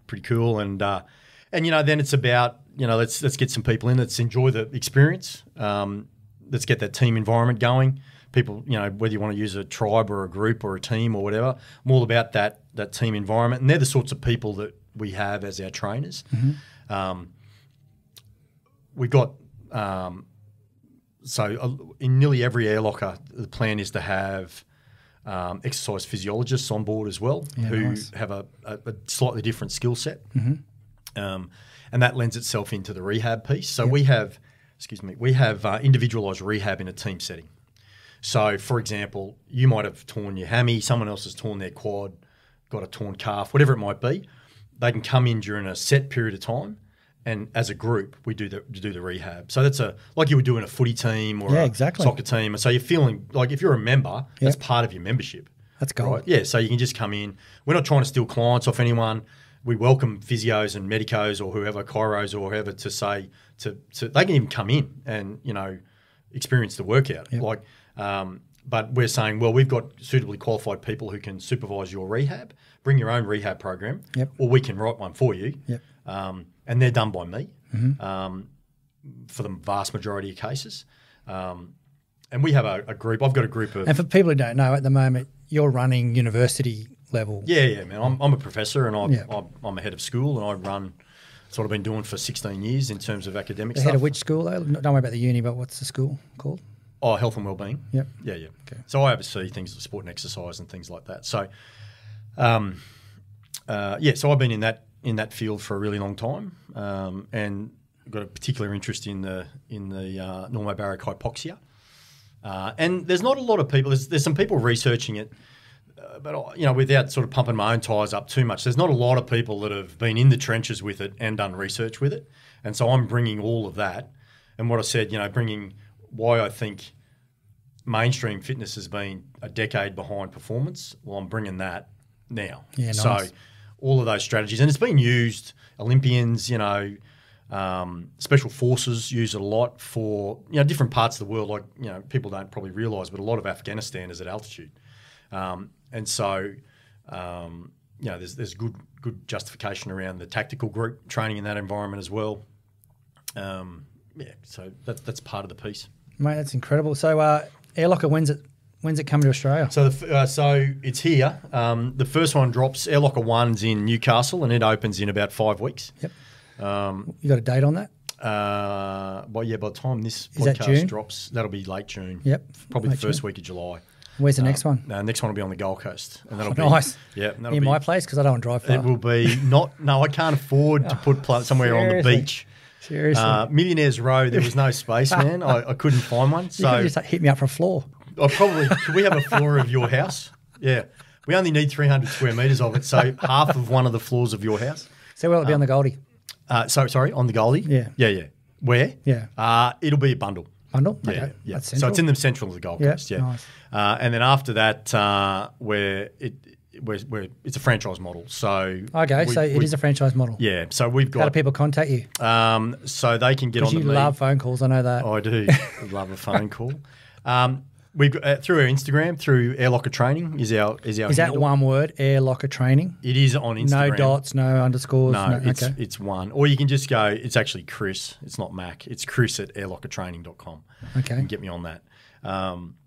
pretty cool and. Uh, and you know, then it's about you know, let's let's get some people in. Let's enjoy the experience. Um, let's get that team environment going. People, you know, whether you want to use a tribe or a group or a team or whatever, I'm all about that that team environment, and they're the sorts of people that we have as our trainers. Um, we've got um, so uh, in nearly every air locker, the plan is to have um, exercise physiologists on board as well, Yeah, who nice. have a, a, a slightly different skill set, um, and that lends itself into the rehab piece. So we have, excuse me, we have uh, individualized rehab in a team setting. So, for example, you might have torn your hammy, someone else has torn their quad, got a torn calf, whatever it might be. They can come in during a set period of time, and as a group, we do the do the rehab. So that's a like you would do in a footy team or Yeah, a exactly. soccer team. And so you're feeling like if you're a member, that's part of your membership. That's gold. Right? Yeah, so you can just come in. We're not trying to steal clients off anyone. We welcome physios and medicos or whoever, chiros or whoever, to say to, to they can even come in and you know experience the workout. Like, um, but we're saying, well, we've got suitably qualified people who can supervise your rehab. Bring your own rehab program, Yep. or we can write one for you. Yep. Um, and they're done by me Mm-hmm. um, for the vast majority of cases. Um, and we have a, a group. I've got a group of And for people who don't know, at the moment, you're running university level. Yeah, yeah, man. I'm, I'm a professor and I'm, Yeah. I'm, I'm a head of school and I run. That's what I've been doing for 16 years in terms of academic The stuff. head of which school though? Don't worry about the uni, but what's the school called? Oh, health and wellbeing. Yep. Yeah, yeah. Okay. So I oversee things like sport and exercise and things like that. So, um, uh, yeah. So I've been in that in that field for a really long time, um, and got a particular interest in the in the uh, normobaric hypoxia. Uh, and there's not a lot of people. There's, there's some people researching it, uh, but uh, you know, without sort of pumping my own tires up too much, there's not a lot of people that have been in the trenches with it and done research with it. And so I'm bringing all of that, and what I said, you know, bringing why I think mainstream fitness has been a decade behind performance. Well, I'm bringing that now. Yeah, So nice. All of those strategies, and it's been used. Olympians, you know, um, special forces use it a lot for you know different parts of the world. Like you know, people don't probably realise, but a lot of Afghanistan is at altitude, um, and so um, you know, there's there's good good justification around the tactical group training in that environment as well. Um, yeah, so that's that's part of the piece. Mate, that's incredible. So, uh, Airlocker, when's it? When's it coming to Australia? So, the, uh, so it's here. Um, the first one drops. Airlocker One's in Newcastle, and it opens in about five weeks. Yep. you got a date on that? Uh, well, yeah, by the time this Is that podcast June? drops, that'll be late June. Yep, probably late the first June. week of July. Where's the next one? Uh, next one will be on the Gold Coast, and that'll Oh, be nice. Yeah, In be, my place because I don't drive far. It will be not. No, I can't afford to put somewhere on the beach. Seriously, Uh, Millionaires Row, there was no space, man. I, I couldn't find one. you So could just hit me up for a floor. I probably could we have a floor of your house? Yeah. We only need 300 square metres of it, so half of one of the floors of your house. So will it be on the Goldie Uh, so sorry, on the Goldie. Yeah. yeah, yeah. Where? Yeah. uh, it'll be a bundle. bundle? Yeah, okay. yeah. So it's in the central of the Gold Yeah, Coast. Yeah, nice. uh, and then after that, uh, where it where, where it's a franchise model. So Okay, we- so it we- is a franchise model. yeah. So we've got. How do people contact you? um, so they can get on you me. love phone calls. I know that. I do love a phone call. Um, we uh, through our Instagram, through Airlocker Training is our is our is that one word? Air locker training. It is on Instagram. No dots, no underscores. No, No, it's okay. it's one. Or you can just go. It's actually Chris. It's not Mac. It's Chris at airlockertraining.com. Okay. Can get me on that. Um,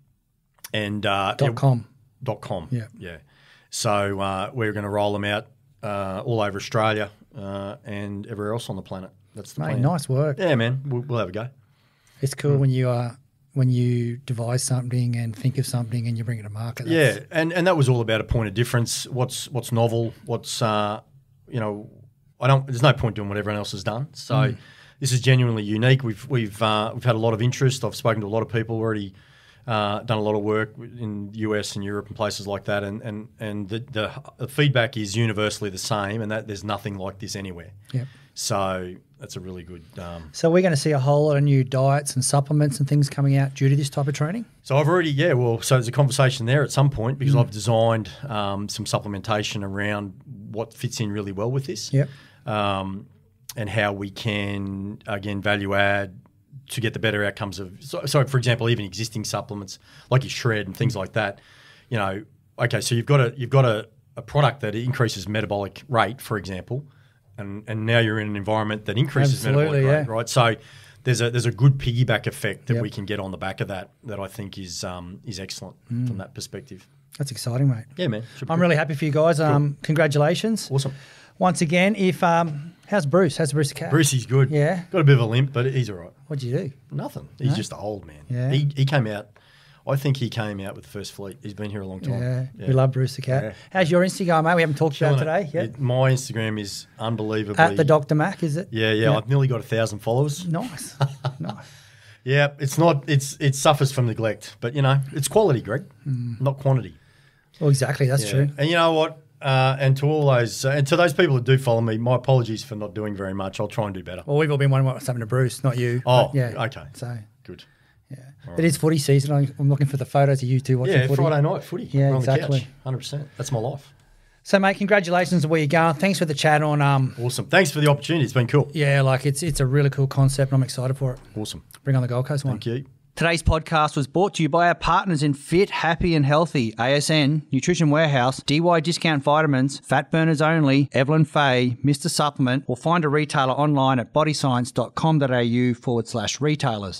and uh, Dot yeah, com. dot com. Yeah. yeah. So uh, we're going to roll them out uh, all over Australia uh, and everywhere else on the planet. That's the Mate, plan. nice work. Yeah, man. We'll, we'll have a go. It's cool Hmm. when you uh, when you devise something and think of something and you bring it to market. Yeah, and and that was all about a point of difference. What's what's novel? What's uh, you know, I don't. There's no point doing what everyone else has done. So this is genuinely unique. We've we've uh, we've had a lot of interest. I've spoken to a lot of people already. Uh, done a lot of work in US and Europe and places like that, and and and the, the, the feedback is universally the same, and that there's nothing like this anywhere. Yep. So that's a really good. Um, So we're going to see a whole lot of new diets and supplements and things coming out due to this type of training. So I've already, yeah, well, so there's a conversation there at some point because I've designed um, some supplementation around what fits in really well with this. Yep. Um, and how we can, again, value add to get the better outcomes of, so, so for example, even existing supplements like your shred and things like that, you know, okay, so you've got a, you've got a, a product that increases metabolic rate, for example, and and now you're in an environment that increases Absolutely, metabolic rate, right? So there's a there's a good piggyback effect that Yep. we can get on the back of that that I think is um, is excellent Mm. from that perspective. That's exciting, mate. Yeah, man. I'm good. really happy for you guys. Um, congratulations. awesome. Once again, if um, how's Bruce? How's Bruce the cat? Brucey's good. Yeah. got a bit of a limp, but he's all right. What'd you do? Nothing. He's just an old man. Yeah. He, he came out. I think he came out with the first fleet. He's been here a long time. Yeah, we love Bruce the cat. Yeah. How's your Instagram, mate? We haven't talked Killing about it. today. Yeah, It- my Instagram is unbelievably at the Doctor Mac, is it? Yeah, yeah, I've nearly got a thousand followers. Nice, nice. Yeah, it's not. It's it suffers from neglect, but you know, it's quality, Greg, not quantity. Well, exactly. That's Yeah. true. And you know what? Uh, and to all those, uh, and to those people that do follow me, my apologies for not doing very much. I'll try and do better. Well, we've all been wondering what's happened to Bruce, not you. Oh, yeah. okay. So Good. it is footy season. I'm I'm looking for the photos of you two watching footy. Yeah, footy. Friday night footy. Yeah, We're exactly. Hundred percent. That's my life. So, mate, congratulations on where you're going. Thanks for the chat on. Um, Awesome. Thanks for the opportunity. It's been cool. yeah, like it's it's a really cool concept. and I'm excited for it. Awesome. Bring on the Gold Coast one. Thank you. Today's podcast was brought to you by our partners in Fit, Happy and Healthy, ASN, Nutrition Warehouse, DY Discount Vitamins, Fat Burners Only, Evelyn Faye, Mr. Supplement, or find a retailer online at bodyscience.com.au forward slash retailers.